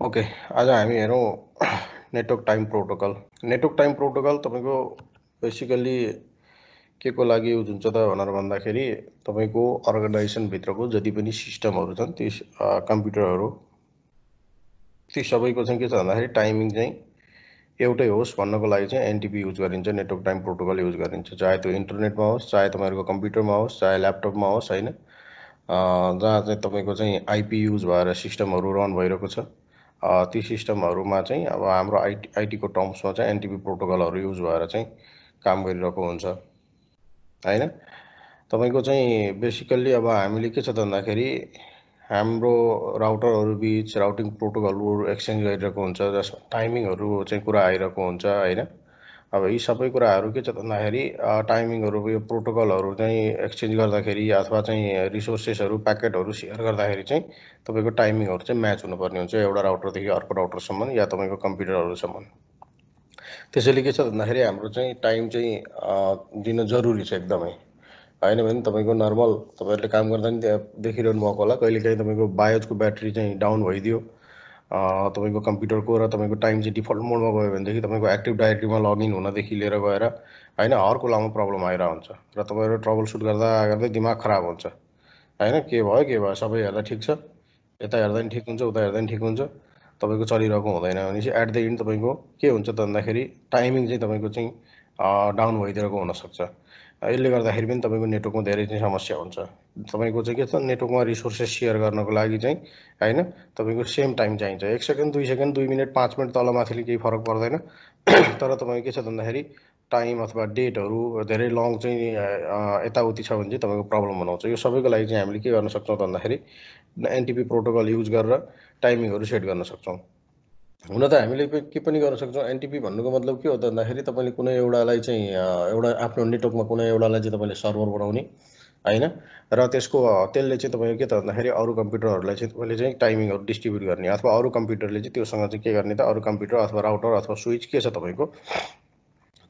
Okay आज हामी हेरौँ network time protocol network time protocol तपाईँको बेसिकल्ली के को लागि युज हुन्छ त भनेर भन्दाखेरि तपाईँको अर्गनाइजेसनभित्रको जति पनि सिस्टमहरू छन् ती कम्प्युटरहरू ती सबैको चाहिँ के छ भन्दाखेरि टाइमिङ चाहिँ एउटै होस् भन्नको लागि चाहिँ एनटिपी युज गरिन्छ नेटवर्क टाइम प्रोटोकल युज गरिन्छ। चाहे त्यो इन्टरनेटमा होस् चाहे तपाईँहरूको कम्प्युटरमा होस् चाहे ल्यापटपमा होस् होइन? जहाँ चाहिँ तपाईँको चाहिँ आइपी युज भएर सिस्टमहरू रन भइरहेको छ। ती सिस्टमहरूमा चाहिँ अब हाम्रो आइटी आइटीको टर्म्समा चाहिँ एनटिपी प्रोटोकलहरू युज भएर चाहिँ काम गरिरहेको हुन्छ। होइन? तपाईँको चाहिँ बेसिकल्ली अब हामीले के छ त भन्दाखेरि हाम्रो राउटरहरू बिच राउटिङ प्रोटोकलहरू एक्सचेन्ज गरिरहेको हुन्छ जसमा टाइमिङहरू चाहिँ कुरा आइरहेको हुन्छ होइन? अब यी सबै कुराहरू के छ भन्दाखेरि टाइमिङहरू यो प्रोटोकलहरू चाहिँ एक्सचेन्ज गर्दाखेरि अथवा चाहिँ रिसोर्सेसहरू प्याकेटहरू सेयर गर्दाखेरि चाहिँ तपाईँको टाइमिङहरू चाहिँ म्याच हुनुपर्ने हुन्छ एउटा राउटरदेखि अर्को राउटरसम्म या तपाईँको कम्प्युटरहरूसम्म। त्यसैले के छ भन्दाखेरि हाम्रो चाहिँ टाइम चाहिँ दिन जरुरी छ एकदमै। होइन भने तपाईँको नर्मल तपाईँहरूले काम गर्दा नि त्यहाँ देखिरहनु भएको होला। कहिलेकाहीँ तपाईँको बायोजको ब्याट्री चाहिँ डाउन भइदियो। तपाईँको कम्प्युटरको र तपाईँको टाइम चाहिँ डिफल्ट मोडमा गयो भनेदेखि तपाईँको एक्टिभ डाइरेक्टरीमा लगइन हुनदेखि लिएर गएर होइन हर कुरामा प्रब्लम आइरहेको हुन्छ र तपाईँहरू ट्रबल सुट गर्दा गर्दै दिमाग खराब हुन्छ होइन के भयो के भयो सबै हेर्दा ठिक छ यता हेर्दा पनि ठिक हुन्छ उता हेर्दा पनि ठिक हुन्छ तपाईँको चलिरहेको हुँदैन भनेपछि एट द इन्ड तपाईँको के हुन्छ त भन्दाखेरि टाइमिङ चाहिँ तपाईँको चाहिँ डाउन भइदिएको हुनसक्छ यसले गर्दाखेरि पनि तपाईँको नेटवर्कमा धेरै चाहिँ समस्या हुन्छ। तपाईँको चाहिँ के छ नेटवर्कमा रिसोर्सेस सेयर गर्नको लागि चाहिँ होइन तपाईँको सेम टाइम चाहिन्छ। एक सेकेन्ड दुई सेकेन्ड दुई मिनट पाँच मिनट तलमाथिले केही फरक पर्दैन। तर तपाईँको के छ भन्दाखेरि टाइम अथवा डेटहरू धेरै लङ चाहिँ यताउति छ भने चाहिँ तपाईँको प्रब्लम बनाउँछ यो सबैको लागि चाहिँ हामीले के गर्न सक्छौँ भन्दाखेरि एनटिपी प्रोटोकल युज गरेर टाइमिङहरू सेट गर्न सक्छौँ। हुन त हामीले के पनि गर्न सक्छौँ। एनटिपी भन्नुको मतलब के हो त भन्दाखेरि तपाईँले कुनै एउटालाई चाहिँ एउटा आफ्नो नेटवर्कमा कुनै एउटालाई चाहिँ तपाईँले सर्भर बनाउने होइन? र त्यसको त्यसले चाहिँ तपाईँको के त भन्दाखेरि अरू कम्प्युटरहरूलाई चाहिँ तपाईँले चाहिँ टाइमिङहरू डिस्ट्रिब्युट गर्ने अथवा अरू कम्प्युटरले चाहिँ त्योसँग चाहिँ के गर्ने त अरू कम्प्युटर अथवा राउटर अथवा स्विच के छ तपाईँको?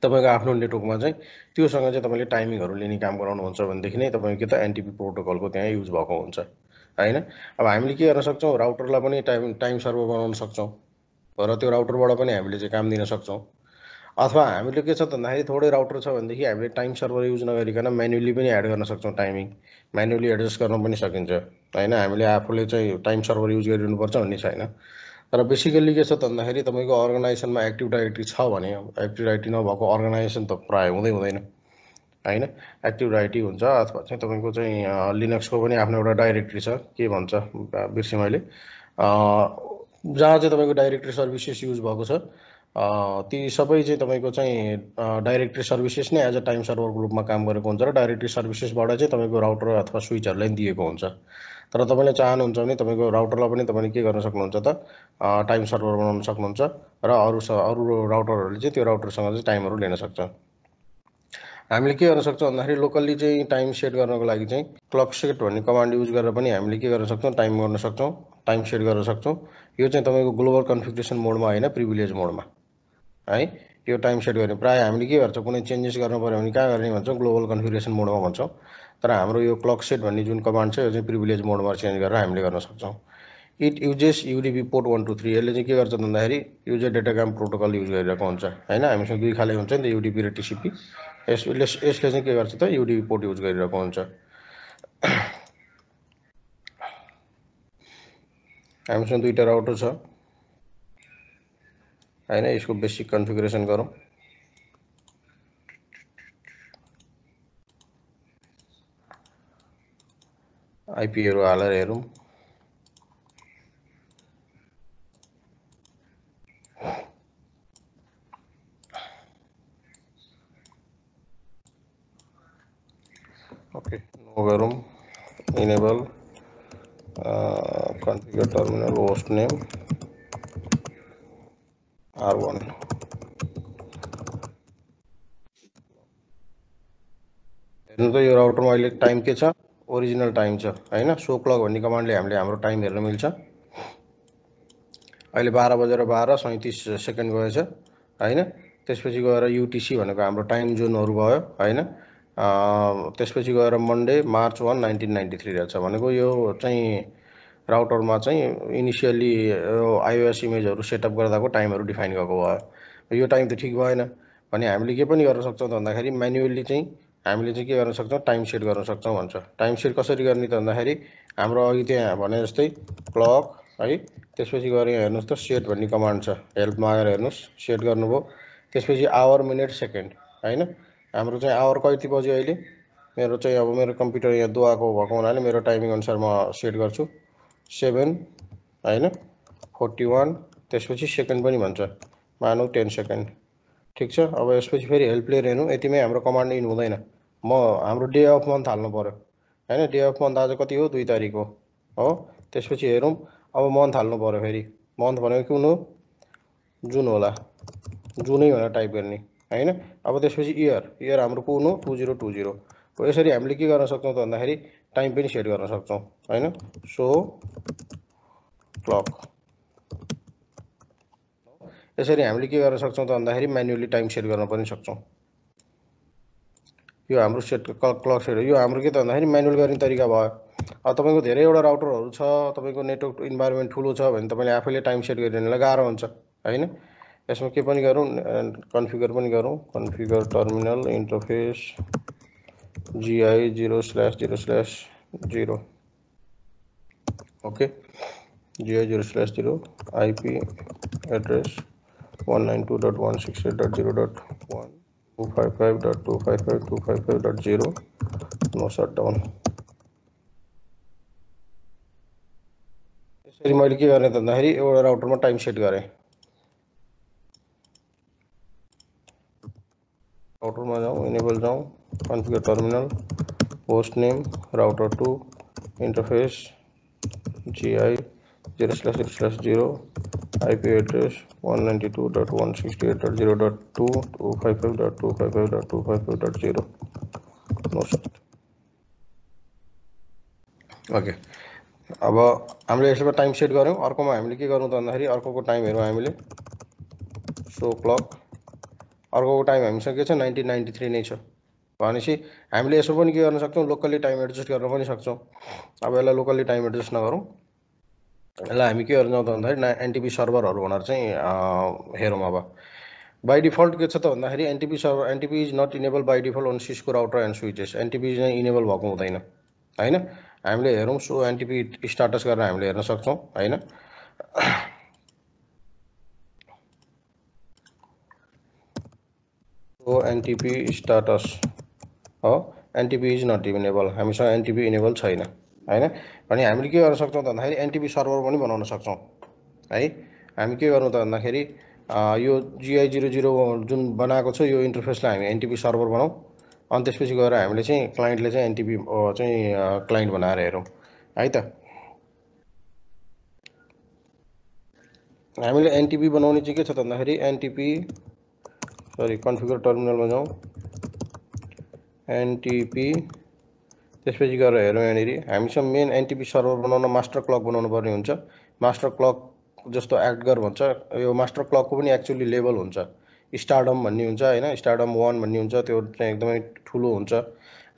तपाईँको आफ्नो नेटवर्कमा चाहिँ त्योसँग चाहिँ तपाईँले टाइमिङहरू लिने काम गराउनुहुन्छ भनेदेखि नै तपाईँको के त एनटिपी प्रोटोकलको त्यहाँ युज भएको हुन्छ होइन? अब हामीले के गर्न सक्छौँ? राउटरलाई पनि टाइम टाइम सर्भर बनाउन सक्छौँ। र त्यो राउटरबाट पनि हामीले चाहिँ काम दिन सक्छौँ। अथवा हामीले के छ भन्दाखेरि थोरै राउटर छ भनेदेखि हामीले टाइम सर्भर युज नगरिकन म्यानुअली पनि एड गर्न सक्छौँ टाइमिङ म्यानुअली एडजस्ट गर्न पनि सकिन्छ। होइन हामीले आफूले चाहिँ टाइम सर्भर युज गरिदिनुपर्छ भन्ने छैन। तर बेसिकल्ली के छ भन्दाखेरि तपाईँको अर्गनाइजेसनमा एक्टिभ डाइरेक्टरी छ भने एक्टिभ डाइरेक्टरी नभएको अर्गनाइजेसन त प्रायः हुँदै हुँदैन। होइन एक्टिभ डाइरेक्टरी हुन्छ अथवा चाहिँ तपाईँको चाहिँ लिनक्सको पनि आफ्नो एउटा डाइरेक्टरी छ। के भन्छ बिर्सेँ मैले। जहाँ चाहिँ तपाईँको डाइरेक्टरी सर्भिसेस युज भएको छ ती सबै चाहिँ तपाईँको चाहिँ डाइरेक्टरी सर्भिसेस नै एज अ टाइम सर्भरको रूपमा काम गरेको हुन्छ र डाइरेक्टरी सर्भिसेसबाट चाहिँ तपाईँको राउटर अथवा स्विचहरूलाई दिएको हुन्छ। तर तपाईँले चाहनुहुन्छ भने तपाईँको राउटरलाई पनि तपाईँले के गर्न सक्नुहुन्छ त टाइम सर्भर बनाउन सक्नुहुन्छ र अरू अरू राउटरहरूले चाहिँ त्यो राउटरसँग चाहिँ टाइमहरू लिन सक्छ। हामीले के गर्न सक्छौँ भन्दाखेरि लोकल्ली चाहिँ टाइम सेट गर्नको लागि चाहिँ क्लक सेट भन्ने कमान्ड युज गरेर पनि हामीले के गर्न सक्छौँ? टाइम गर्न सक्छौँ टाइम सेट गर्न सक्छौँ। यो चाहिँ तपाईँको ग्लोबल कन्फिग्रेसन मोडमा होइन प्रिभिलेज मोडमा है? यो टाइम सेट गर्ने। प्रायः हामीले के गर्छौँ? कुनै चेन्जेस गर्नु पऱ्यो भने कहाँ गर्ने भन्छौँ? ग्लोबल कन्फिग्रेसन मोडमा भन्छौँ। तर हाम्रो यो क्लक सेट भन्ने जुन कमान्ड छ यो चाहिँ प्रिभिलेज मोडमा चेन्ज गरेर हामीले गर्न सक्छौँ। It uses UDP port one two three यसले चाहिँ के गर्छ भन्दाखेरि युजर डेटाग्राम प्रोटोकल युज गरिरहेको हुन्छ। होइन? हामीसँग दुई खाले हुन्छ नि त युडिपी र टिसिपी यसले यसले चाहिँ के गर्छ त? युडिपी पोर्ट युज गरिरहेको हुन्छ हामीसँग दुईवटा राउटर छ। होइन यसको बेसिक कन्फिगरेसन गरौँ। आइपीहरू हालेर हेरौँ ओके नो गरौँ enable configure terminal host name r1 हेर्नु त यो राउटरमा अहिले टाइम के छ? ओरिजिनल टाइम छ होइन? सो क्लक भन्ने कमान्डले हामीले हाम्रो टाइम हेर्न मिल्छ। अहिले बाह्र बजेर बाह्र सैँतिस सेकेन्ड गएछ होइन? त्यसपछि गएर युटिसी भनेको हाम्रो टाइम जोनहरू भयो होइन? त्यसपछि गएर Monday March one nineteen ninety three रहेछ भनेको यो चाहिँ राउटरमा चाहिँ इनिसियल्ली आइओएस इमेजहरू सेटअप गर्दाको टाइमहरू डिफाइन गरेको भयो। यो टाइम त ठिक भएन। भने हामीले के पनि गर्न सक्छौँ भन्दाखेरि म्यानुअल्ली चाहिँ हामीले चाहिँ के गर्न सक्छौँ? टाइम सेट गर्न सक्छौँ भन्छ। टाइम सेट कसरी गर्ने त भन्दाखेरि हाम्रो अघि त्यहाँ भने जस्तै क्लक है त्यसपछि गएर यहाँ हेर्नुहोस् त सेट भन्ने कमान्ड छ। हेल्पमा आएर हेर्नुहोस् सेट गर्नुभयो। त्यसपछि आवर मिनट सेकेन्ड होइन? हाम्रो चाहिँ आवर कति बज्यो अहिले? मेरो चाहिँ अब मेरो कम्प्युटर यहाँ दुवाको भएको हुनाले मेरो टाइमिङ अनुसार म सेट गर्छु। सेभेन होइन? फोर्टी वान त्यसपछि सेकेन्ड पनि भन्छ। मानौँ टेन सेकेन्ड। ठिक छ? अब यसपछि फेरि हेल्पलेयर हेर्नु। यतिमै हाम्रो कमान्ड इन हुँदैन। म हाम्रो डे अफ मन्थ हाल्नु पऱ्यो होइन? डे अफ मन्थ आज कति हो? दुई तारिक हो। हो? त्यसपछि हेरौँ। अब मन्थ हाल्नु पऱ्यो फेरि। मन्थ भनेको कुन हो जुन होला। जुनै भनेर टाइप गर्ने। होइन? अब त्यसपछि इयर इयर हाम्रो कुन हो टु जिरो टु जिरो यसरी हामीले के गर्न सक्छौँ त भन्दाखेरि टाइम पनि सेट गर्न सक्छौँ होइन? सो क्लक यसरी हामीले के गर्न सक्छौँ त भन्दाखेरि म्यानुअली टाइम सेट गर्न पनि सक्छौँ। यो हाम्रो सेट क्लक सेट यो हाम्रो के त भन्दाखेरि म्यानुअल गर्ने तरिका भयो। अब तपाईँको धेरैवटा राउटरहरू छ तपाईँको नेटवर्क इन्भाइरोमेन्ट ठुलो छ भने तपाईँले आफैले टाइम सेट गरिदिनुलाई गाह्रो हुन्छ होइन? यसमा के पनि गरौँ कन्फिगर पनि गरौँ। Configure terminal interface GI zero slash zero slash zero okay GI zero slash zero IP address one nine two dot one six eight dot zero dot one two five five dot two five five two five five dot zero no shutdown यसरी मैले के गर्ने त भन्दाखेरि एउटा राउटरमा time set गरेँ राउटरमा जाउँ enable जाउँ configure terminal host name router two interface GI zero slash zero slash zero IP address 192.168.0.2 no start okay अब हामीले यसमा टाइम सेट गऱ्यौँ अर्कोमा हामीले के गर्नु त भन्दाखेरि अर्कोको टाइम हेरौँ हामीले सो क्लक अर्कोको टाइम हामीसँग के नाइन्टिन नाइन्टी थ्री नै छ? भनेपछि हामीले यसो पनि के गर्न सक्छौँ? लोकल्ली टाइम एडजस्ट गर्न पनि सक्छौँ। अब यसलाई लोकल्ली टाइम एडजस्ट नगरौँ। यसलाई हामी के गर्न त भन्दाखेरि एनटिपी सर्भरहरू भनेर चाहिँ हेरौँ अब। बाई डिफल्ट के छ त भन्दाखेरि NTP server NTP is not enable by default on Cisco router and switches NTP चाहिँ इनेबल भएको हुँदैन। होइन? हामीले हेरौँ सो एनटिपी स्टाटस गरेर हामीले हेर्न सक्छौँ। होइन? सो एनटिपी स्टाटस हो? एनटिपी इज नट इनेबल हामीसँग एनटिपी इनेबल छैन होइन? भने हामीले के गर्न सक्छौँ भन्दाखेरि एनटिपी सर्भर पनि बनाउन सक्छौँ है? हामी के गर्नु त भन्दाखेरि यो जिआई जिरो जिरो जुन बनाएको छ यो इन्टरफेसलाई हामी एनटिपी सर्भर बनाऊँ अनि त्यसपछि गएर हामीले चाहिँ क्लाइन्टले चाहिँ एनटिपी चाहिँ क्लाइन्ट बनाएर हेरौँ है त? हामीले एनटिपी बनाउने चाहिँ के छ त भन्दाखेरि एनटिपी सरी कन्फिगर टर्मिनलमा जाउँ। एनटिपी त्यसपछि गएर हेरौँ यहाँनिर। हामीसँग मेन एनटिपी सर्भर बनाउन मास्टर क्लक बनाउनु पर्ने हुन्छ। मास्टर क्लक जस्तो एक्ट गर भन्छ। यो मास्टर क्लकको पनि एक्चुली लेभल हुन्छ। स्टारडम भन्ने हुन्छ होइन? स्टारडम वान भन्ने हुन्छ। त्यो चाहिँ एकदमै ठुलो हुन्छ।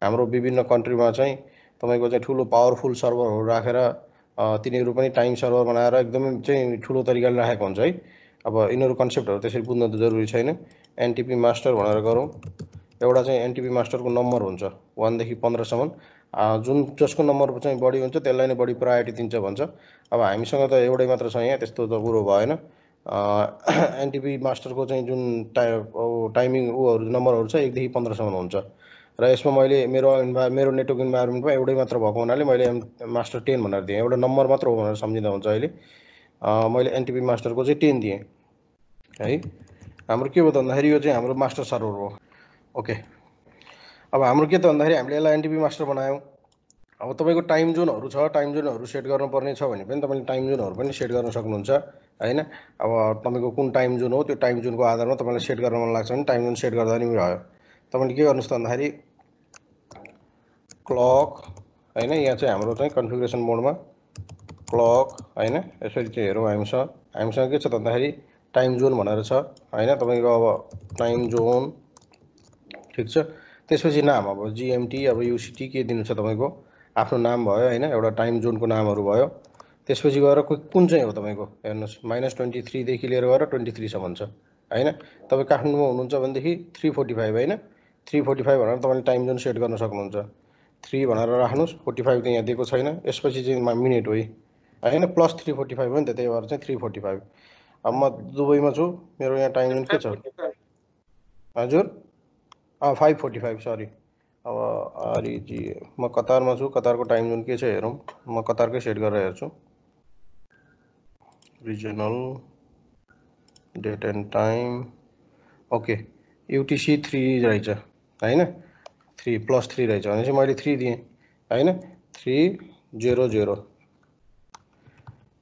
हाम्रो विभिन्न कन्ट्रीमा चाहिँ तपाईँको चाहिँ ठुलो पावरफुल सर्भरहरू राखेर तिनीहरू पनि टाइम सर्भर बनाएर एकदमै चाहिँ ठुलो तरिकाले राखेको हुन्छ है। अब यिनीहरू कन्सेप्टहरू त्यसरी बुझ्न त जरुरी छैन। एनटिपी मास्टर भनेर गरौँ। एउटा चाहिँ एनटिपी मास्टरको नम्बर हुन्छ वानदेखि पन्ध्रसम्म। जुन जसको नम्बर चाहिँ बढी हुन्छ त्यसलाई नै बढी प्रायोरिटी दिन्छ भन्छ। अब हामीसँग त एउटै मात्र छ यहाँ त्यस्तो त कुरो भएन। एनटिपी मास्टरको चाहिँ जुन टाइ टाइमिङ ऊहरू नम्बरहरू छ एकदेखि पन्ध्रसम्म हुन्छ। र यसमा मैले मेरो इन्भा मेरो नेटवर्क इन्भाइरोमेन्टमा एउटै मात्र भएको हुनाले मैले मास्टर टेन भनेर दिएँ। एउटा नम्बर मात्र हो भनेर सम्झिँदा हुन्छ अहिले। मैले एनटिपी मास्टरको चाहिँ टेन दिएँ। है? हाम्रो के भयो त भन्दाखेरि यो चाहिँ हाम्रो मास्टर सर्भर हो। ओके अब हाम्रो के त भन्दाखेरि हामीले यसलाई एनटिपी मास्टर बनायौँ। अब तपाईँको टाइम जोनहरू छ टाइम जोनहरू सेट गर्नुपर्ने छ भने पनि तपाईँले टाइम जोनहरू पनि सेट गर्न सक्नुहुन्छ होइन? अब तपाईँको कुन टाइम जोन हो त्यो टाइम जोनको आधारमा तपाईँलाई सेट गर्न मन लाग्छ भने टाइम जोन सेट गर्दा पनि भयो। तपाईँले के गर्नुहोस् त भन्दाखेरि क्लक होइन? यहाँ चाहिँ हाम्रो चाहिँ कन्फिग्रेसन मोडमा क्लक होइन? यसरी चाहिँ हेरौँ हामीसँग। हामीसँग के छ भन्दाखेरि टाइम जोन भनेर छ होइन? तपाईँको अब टाइम जोन ठिक छ। त्यसपछि नाम अब जिएमटी अब युसिटी के दिनु छ तपाईँको? आफ्नो नाम भयो होइन एउटा टाइम जोनको नामहरू भयो। त्यसपछि गएर कुन चाहिँ हो तपाईँको? हेर्नुहोस् माइनस ट्वेन्टी थ्रीदेखि लिएर गएर ट्वेन्टी थ्रीसम्म छ होइन? तपाईँ काठमाडौँमा हुनुहुन्छ भनेदेखि थ्री फोर्टी फाइभ होइन? थ्री फोर्टी फाइभ भनेर तपाईँले टाइम जोन सेट गर्न सक्नुहुन्छ। थ्री भनेर राख्नुहोस् फोर्टी फाइभ त यहाँ दिएको छैन। यसपछि चाहिँ मिनट हो होइन? प्लस थ्री फोर्टी फाइभ हो नि त त्यही भएर चाहिँ थ्री फोर्टी फाइभ अब म दुबईमा छु मेरो यहाँ टाइम जोन के छ? हजुर? फाइभ फोर्टी फाइभ सरी अब आरइजी म कतारमा छु कतारको टाइम जोन के छ हेरौँ। म कतारकै सेट गरेर हेर्छु। Regional date and time okay UTC three रहेछ होइन? थ्री प्लस थ्री रहेछ भनेपछि मैले थ्री दिएँ होइन? थ्री जेरो जेरो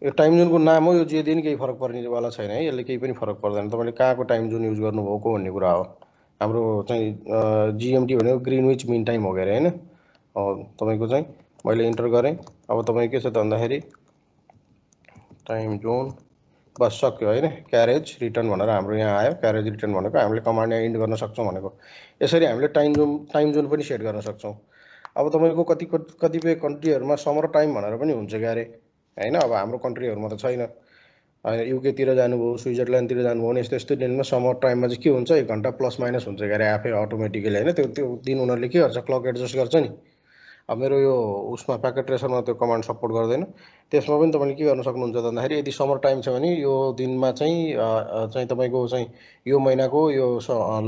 यो टाइम जोनको नाम हो यो जे दिन केही फरक पर्नेवाला छैन है यसले केही पनि फरक पर्दैन। तपाईँले कहाँको टाइम जोन युज गर्नुभएको भन्ने कुरा हो। हाम्रो चाहिँ जिएमटी भनेको ग्रिनविच मिन टाइम हो अरे होइन? तपाईँको चाहिँ मैले इन्टर गरेँ। अब तपाईँ के छ त भन्दाखेरि टाइम जोन बस सक्यो होइन? क्यारेज रिटर्न भनेर हाम्रो यहाँ आयो। क्यारेज रिटर्न भनेको हामीले कमान्ड यहाँ इन्ड गर्न सक्छौँ भनेको। यसरी हामीले टाइम जोन टाइम जोन पनि सेट गर्न सक्छौँ। अब तपाईँको कति कतिपय कन्ट्रीहरूमा समर टाइम भनेर पनि हुन्छ क्यारे होइन? अब हाम्रो कन्ट्रीहरूमा त छैन। युकेतिर जानुभयो स्विजरल्यान्डतिर जानुभयो भने यस्तो यस्तो दिनमा समर टाइममा चाहिँ के हुन्छ एक घन्टा प्लस माइनस हुन्छ क्यारे आफै अटोमेटिकली होइन त्यो त्यो दिन उनीहरूले के गर्छ क्लक एडजस्ट गर्छ नि। अब मेरो यो उसमा प्याकेट ट्रेसरमा त्यो कमान्ड सपोर्ट गर्दैन। त्यसमा पनि तपाईँले के गर्न सक्नुहुन्छ भन्दाखेरि यदि समर टाइम छ भने यो दिनमा चाहिँ चाहिँ तपाईँको चाहिँ यो महिनाको यो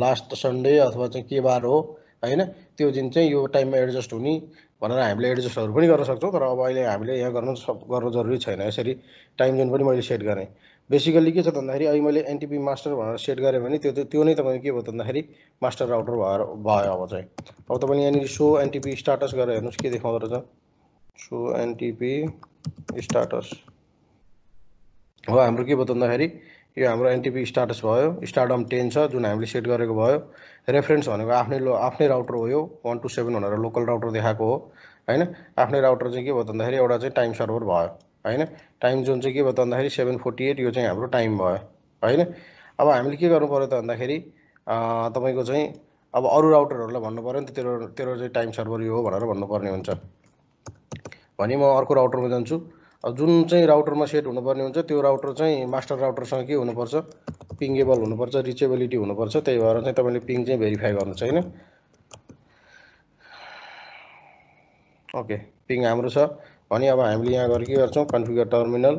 लास्ट सन्डे अथवा चाहिँ के बार हो होइन त्यो दिन चाहिँ यो टाइममा एडजस्ट हुने। भनेर हामीले एडजस्टहरू पनि गर्न सक्छौँ तर अब अहिले हामीले यहाँ गर्नु गर्नु जरुरी छैन। यसरी टाइम जोन पनि मैले सेट गरेँ। बेसिकल्ली के छ भन्दाखेरि अहिले मैले एनटिपी मास्टर भनेर सेट गरेँ भने त्यो त्यो नै तपाईँको के भयो भन्दाखेरि मास्टर राउटर भएर भयो अब चाहिँ। अब तपाईँले यहाँनिर सो एनटिपी स्टाटस गरेर हेर्नुहोस् के देखाउँदो रहेछ। सो एनटिपी स्टाटस हो हाम्रो के भयो भन्दाखेरि यो हाम्रो एनटिपी स्टाटस भयो स्टार्डम टेन छ जुन हामीले सेट गरेको भयो। रेफरेन्स भनेको आफ्नै लो आफ्नै राउटर हो यो वान टू सेभेन भनेर लोकल राउटर देखाएको हो होइन? आफ्नै राउटर चाहिँ के भयो भन्दाखेरि एउटा चाहिँ टाइम सर्भर भयो होइन? टाइम जोन चाहिँ के भयो भन्दाखेरि सेभेन फोर्टी एट यो चाहिँ हाम्रो टाइम भयो होइन? अब हामीले के गर्नु पऱ्यो त भन्दाखेरि तपाईँको चाहिँ अब अरू राउटरहरूलाई भन्नु पऱ्यो नि त तेरो तेरो चाहिँ टाइम सर्भर यो हो भनेर भन्नुपर्ने हुन्छ। भने म अर्को राउटरमा जान्छु। जुन चाहिँ राउटरमा सेट हुनुपर्ने हुन्छ त्यो राउटर चाहिँ मास्टर राउटरसँग के हुनुपर्छ? पिङ्गेबल हुनुपर्छ रिचेबिलिटी हुनुपर्छ त्यही भएर चाहिँ तपाईँले पिङ चाहिँ भेरिफाई गर्नु छैन ओके पिङ हाम्रो छ। भने अब हामीले यहाँ गएर के गर्छौँ? कन्फिगर टर्मिनल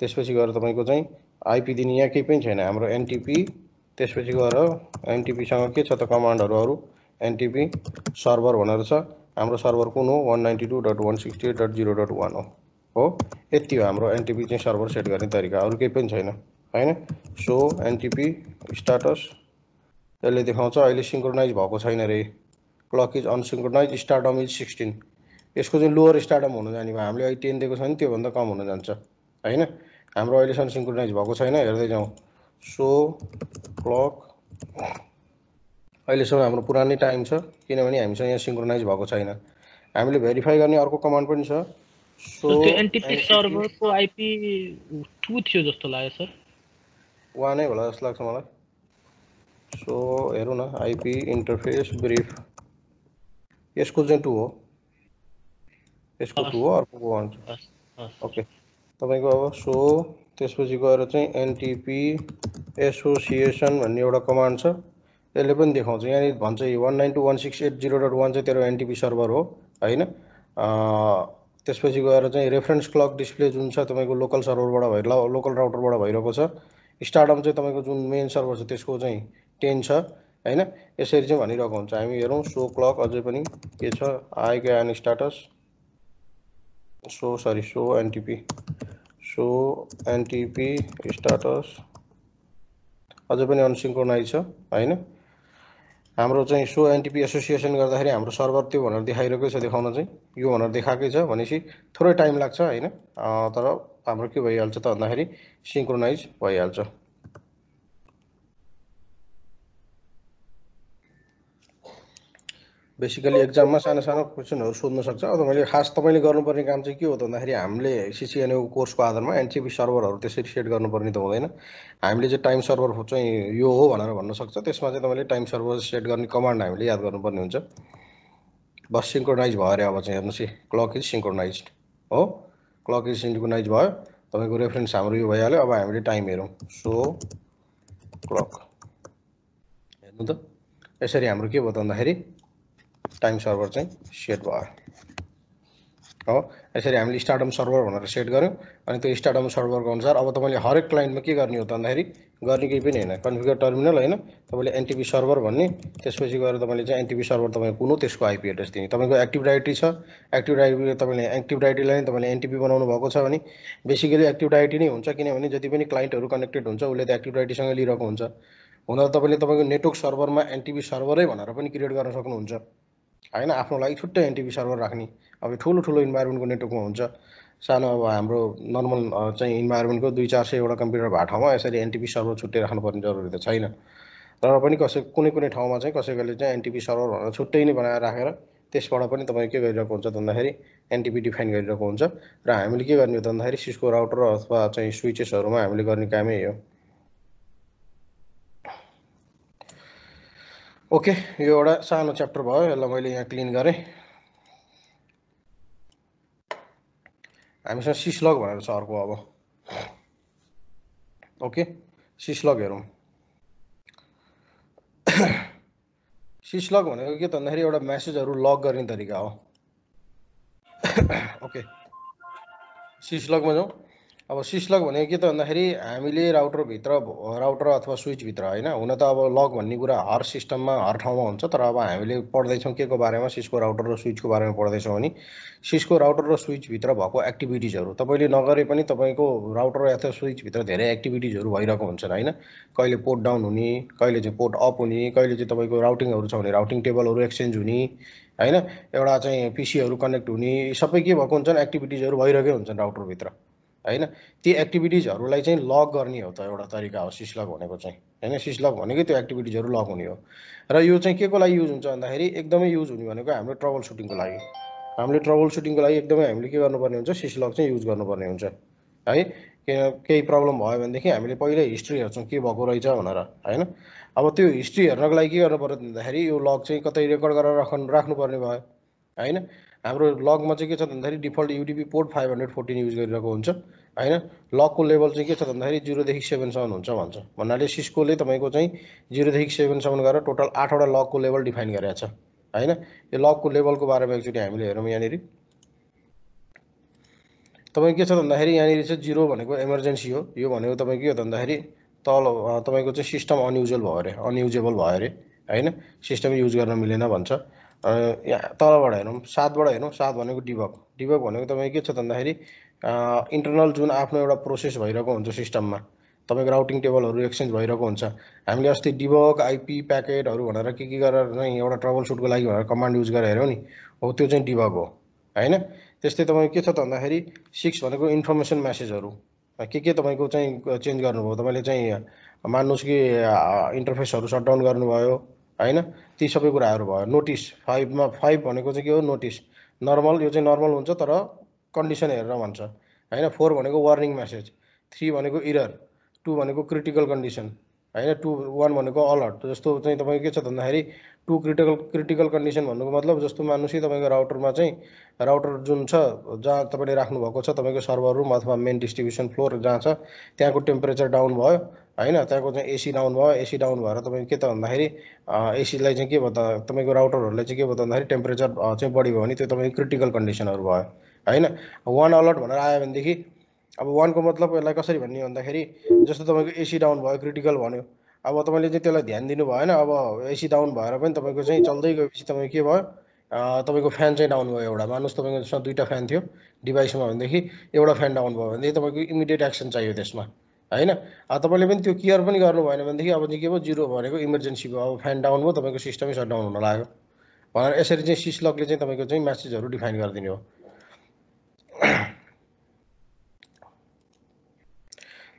त्यसपछि गएर तपाईँको चाहिँ आइपी दिने यहाँ केही पनि छैन। हाम्रो एनटिपी त्यसपछि गएर एनटिपीसँग के छ त कमान्डहरू अरू? एनटिपी सर्भर भनेर छ। हाम्रो सर्भर कुन हो? One ninety two dot one sixty eight dot zero dot one हो। हो? यति हो हाम्रो एनटिपी चाहिँ सर्भर सेट गर्ने तरिका। अरू केही पनि छैन होइन? सो एनटिपी स्टाटस यसले देखाउँछ अहिले सिङ्क्रोनाइज भएको छैन रे। Clock is unsynchronize stratum is sixteen यसको चाहिँ लोवर स्टार्टम हुनु जाने भयो। हामीले अहिले टेन दिएको छ भने त्योभन्दा कम हुन जान्छ होइन? हाम्रो अहिलेसम्म सिङ्क्रोनाइज भएको छैन हेर्दै जाउँ। सो क्लक अहिलेसम्म हाम्रो पुरानै टाइम छ किनभने हामीसँग यहाँ सिङ्क्रोनाइज भएको छैन। हामीले भेरिफाई गर्ने अर्को कमान्ड पनि छ। त्यो एनटिपी सर्भरको आइपी टु थियो जस्तो लाग्यो सर। वानै होला जस्तो लाग्छ मलाई। सो हेरौँ न आइपी इन्टरफेस ब्रिफ यसको चाहिँ टु हो। यसको टु हो अर्को वान ओके तपाईँको अब सो त्यसपछि गएर चाहिँ एनटिपी एसोसिएसन भन्ने एउटा कमान्ड छ। यसले पनि देखाउँछ। यहाँनिर भन्छ one nine two one six eight zero dot one चाहिँ तेरो एनटिपी सर्भर हो होइन? त्यसपछि गएर चाहिँ रेफरेन्स क्लक डिस्प्ले जुन छ तपाईँको लोकल सर्भरबाट भइ लोकल राउटरबाट भइरहेको छ। स्टार्टअप चाहिँ तपाईँको जुन मेन सर्भर छ त्यसको चाहिँ टेन छ होइन? यसरी चाहिँ भनिरहेको हुन्छ। हामी हेरौँ सो क्लक अझै पनि के छ? आएको N status so sorry show NTP show NTP status अझै पनि अनसिङ्क्रोनाइज छ होइन? हाम्रो चाहिँ सो एनटिपी एसोसिएसन गर्दाखेरि हाम्रो सर्भर त्यो भनेर देखाइरहेकै छ देखाउन चाहिँ। यो भनेर देखाएकै छ भनेपछि थोरै टाइम लाग्छ होइन? तर हाम्रो के भइहाल्छ त भन्दाखेरि सिङ्क्रोनाइज भइहाल्छ। बेसिकली एक्जाममा सानो सानो क्वेसनहरू सोध्न सक्छ। अब मैले खास तपाईँले गर्नुपर्ने काम चाहिँ के हो त भन्दाखेरि हामीले सिसिएनएको कोर्सको आधारमा एनटिपी सर्भरहरू त्यसरी सेट गर्नुपर्ने त हुँदैन। हामीले चाहिँ टाइम सर्भर चाहिँ यो हो भनेर भन्न सक्छ। त्यसमा चाहिँ तपाईँले टाइम सर्भर सेट गर्ने कमान्ड हामीले याद गर्नुपर्ने हुन्छ। बस सिङ्क्रोनाइज भयो अरे अब चाहिँ हेर्नुहोस् है क्लक इज सिङ्क्रोनाइज हो? क्लक इज सिन्क्रोनाइज भयो। तपाईँको रेफरेन्स हाम्रो यो भइहाल्यो। अब हामीले टाइम हेरौँ। So clock. हेर्नु त। यसरी हाम्रो के भयो त भन्दाखेरि टाइम सर्भर चाहिँ सेट भयो। हो? यसरी हामीले स्टार्टम सर्भर भनेर सेट गऱ्यौँ अनि त्यो स्टार्टम सर्भरको अनुसार अब तपाईँले हरेक क्लाइन्टमा के गर्ने हो त भन्दाखेरि गर्ने केही पनि होइन। कन्फिगर टर्मिनल होइन तपाईँले एनटिपी सर्भर भन्ने त्यसपछि गएर तपाईँले चाहिँ एनटिपी सर्भर तपाईँ कुन हो त्यसको आइपी एड्रेस दिने। तपाईँको एक्टिभ डाइरेक्टरी छ। एक्टिभ डाइरेक्टरी तपाईँले एक्टिभ डाइरेक्टरीलाई तपाईँले एनटिपी बनाउनु भएको छ भने बेसिकली एक्टिभ डाइरेक्टरी नै हुन्छ। किनभने जति पनि क्लाइन्टहरू कनेक्टेड हुन्छ उसले त एक्टिभ डाइरेक्टरीसँग लिइरहेको हुन्छ। हुन त तपाईँले तपाईँको नेटवर्क सर्भरमा एनटिपी सर्भरै भनेर पनि क्रिएट गर्न सक्नुहुन्छ। होइन आफ्नो लागि छुट्टै एनटिपी सर्भर राख्ने। अब ठुलो ठुलो इन्भाइरोमेन्टको नेटवर्कमा हुन्छ। सानो अब हाम्रो नर्मल चाहिँ इन्भाइरोमेन्टको दुई चार सयवटा कम्प्युटर भएको ठाउँमा यसरी एनटिपी सर्भर छुट्टै राख्नुपर्ने जरुरी त छैन। तर पनि कसै कुनै कुनै ठाउँमा चाहिँ कसैले चाहिँ एनटिपी सर्भर भनेर छुट्टै नै बनाएर राखेर त्यसबाट पनि तपाईँ के गरिरहेको हुन्छ भन्दाखेरि एनटिपी डिफाइन गरिरहेको हुन्छ। र हामीले के गर्ने भन्दाखेरि सिस्को राउटर अथवा चाहिँ स्विचेसहरूमा हामीले गर्ने कामै हो। ओके यो एउटा सानो च्याप्टर भयो यसलाई मैले यहाँ क्लिन गरेँ। हामीसँग सिसलग भनेर छ अर्को अब। ओके सिसलग हेरौँ। सिसलग भनेको के त भन्दाखेरि एउटा म्यासेजहरू लग गर्ने तरिका हो। ओके सिसलगमा जाउँ अब सिसलग भनेको के त भन्दाखेरि हामीले राउटरभित्र राउटर अथवा स्विचभित्र होइन हुन त अब लग भन्ने कुरा हर सिस्टममा हर ठाउँमा हुन्छ तर अब हामीले पढ्दैछौँ के को बारेमा सिस्को राउटर र स्विचको बारेमा पढ्दैछौँ भने सिस्को राउटर र स्विचभित्र भएको एक्टिभिटिजहरू तपाईँले नगरे पनि तपाईँको राउटर अथवा स्विचभित्र धेरै एक्टिभिटिजहरू भइरहेको हुन्छन् होइन। कहिले पोर्ट डाउन हुने कहिले चाहिँ पोर्ट अप हुने कहिले चाहिँ तपाईँको राउटिङहरू छ भने राउटिङ टेबलहरू एक्सचेन्ज हुने होइन। एउटा चाहिँ पिसीहरू कनेक्ट हुने सबै के भएको हुन्छन् एक्टिभिटिजहरू भइरहेकै हुन्छन् राउटरभित्र। होइन? ती एक्टिभिटिजहरूलाई चाहिँ लग गर्ने हो त एउटा तरिका हो सिसलग भनेको चाहिँ। होइन? सिसलग भनेकै त्यो एक्टिभिटिजहरू लग हुने हो। र यो चाहिँ के को लागि युज हुन्छ भन्दाखेरि एकदमै युज हुने भनेको हाम्रो ट्रबल सुटिङको लागि। हामीले ट्रबल सुटिङको लागि एकदमै हामीले के गर्नुपर्ने हुन्छ? सिसलग चाहिँ युज गर्नुपर्ने हुन्छ। है? केही प्रब्लम भयो भनेदेखि हामीले पहिल्यै हिस्ट्री हेर्छौँ के भएको रहेछ भनेर। होइन? अब त्यो हिस्ट्री हेर्नको लागि के गर्नु पऱ्यो भन्दाखेरि यो लग चाहिँ कतै रेकर्ड गरेर राख्नु राख्नुपर्ने भयो। होइन? हाम्रो लगमा चाहिँ के छ भन्दाखेरि default UDP port five hundred fourteen use गरिरहेको हुन्छ। होइन? लगको लेभल चाहिँ के छ भन्दाखेरि जिरोदेखि सेभेनसम्म हुन्छ भन्छ। भन्नाले सिस्कोले तपाईँको चाहिँ जिरोदेखि सेभेनसम्म गरेर टोटल आठवटा लगको लेभल डिफाइन गरेको छ। होइन? यो लगको लेभलको बारेमा एकचोटि हामीले हेरौँ यहाँनिर। तपाईँ के छ भन्दाखेरि यहाँनिर चाहिँ जिरो भनेको इमर्जेन्सी हो। यो भनेको तपाईँ के हो भन्दाखेरि तल तपाईँको चाहिँ सिस्टम अनयुजल भयो अरे। अनयुजेबल भयो अरे। होइन? सिस्टम युज गर्न मिलेन भन्छ। यहाँ तलबाट हेरौँ सातबाट हेरौँ सात भनेको डिबक डिबक भनेको तपाईँ के छ भन्दाखेरि इन्टरनल जुन आफ्नो एउटा प्रोसेस भइरहेको हुन्छ सिस्टममा तपाईँको राउटिङ टेबलहरू एक्सचेन्ज भइरहेको हुन्छ। हामीले अस्ति डिबक आइपी प्याकेटहरू भनेर के के गरेर चाहिँ एउटा ट्रबल सुटको लागि भनेर कमान्ड युज गरेर हेऱ्यौँ नि हो त्यो चाहिँ डिबक हो होइन? त्यस्तै तपाईँ के छ त भन्दाखेरि सिक्स भनेको इन्फर्मेसन म्यासेजहरू के के तपाईँको चाहिँ चेन्ज गर्नुभयो? तपाईँले चाहिँ मान्नुहोस् कि इन्टरफेसहरू सटडाउन गर्नुभयो होइन? ती सबै कुराहरू भयो। नोटिस फाइभमा फाइभ भनेको चाहिँ के हो? नोटिस नर्मल यो चाहिँ नर्मल हुन्छ तर कन्डिसन हेरेर भन्छ। होइन? फोर भनेको वार्निङ म्यासेज थ्री भनेको इरर टू भनेको क्रिटिकल कन्डिसन होइन? टु वान भनेको अलर्ट जस्तो चाहिँ तपाईँको के छ भन्दाखेरि टु क्रिटिकल क्रिटिकल कन्डिसन भन्नुको मतलब जस्तो मान्नुहोस् कि तपाईँको राउटरमा चाहिँ राउटर जुन छ जहाँ तपाईँले राख्नुभएको छ तपाईँको सर्भर रुम अथवा मेन डिस्ट्रिब्युसन फ्लोर जहाँ छ त्यहाँको टेम्परेचर डाउन भयो। होइन त्यहाँको चाहिँ एसी डाउन भयो एसी डाउन भएर तपाईँको के त भन्दाखेरि एसीलाई चाहिँ के भयो तपाईँको राउटरहरूलाई चाहिँ के भयो भन्दाखेरि टेम्परेचर चाहिँ बढी भयो भने त्यो तपाईँको क्रिटिकल कन्डिसनहरू भयो होइन? वान अलर्ट भनेर आयो भनेदेखि अब वानको मतलब यसलाई कसरी भन्ने भन्दाखेरि जस्तो तपाईँको एसी डाउन भयो क्रिटिकल भन्यो अब तपाईँले चाहिँ त्यसलाई ध्यान दिनु भएन अब एसी डाउन भएर पनि तपाईँको चाहिँ चल्दै गएपछि तपाईँको के भयो तपाईँको फ्यान चाहिँ डाउन भयो एउटा मानुस् तपाईँको जसमा दुईवटा फ्यान थियो डिभाइसमा भनेदेखि एउटा फ्यान डाउन भयो भनेदेखि तपाईँको इमिडिएट एक्सन चाहियो त्यसमा। होइन? तपाईँले पनि त्यो केयर पनि गर्नु भएन भनेदेखि अब के भयो जिरो भनेको इमर्जेन्सी भयो। अब फ्यान डाउन भयो तपाईँको सिस्टमै सटडाउन हुन लाग्यो। भनेर यसरी चाहिँ सिसलकले चाहिँ तपाईँको चाहिँ म्यासेजहरू डिफाइन गरिदिने हो।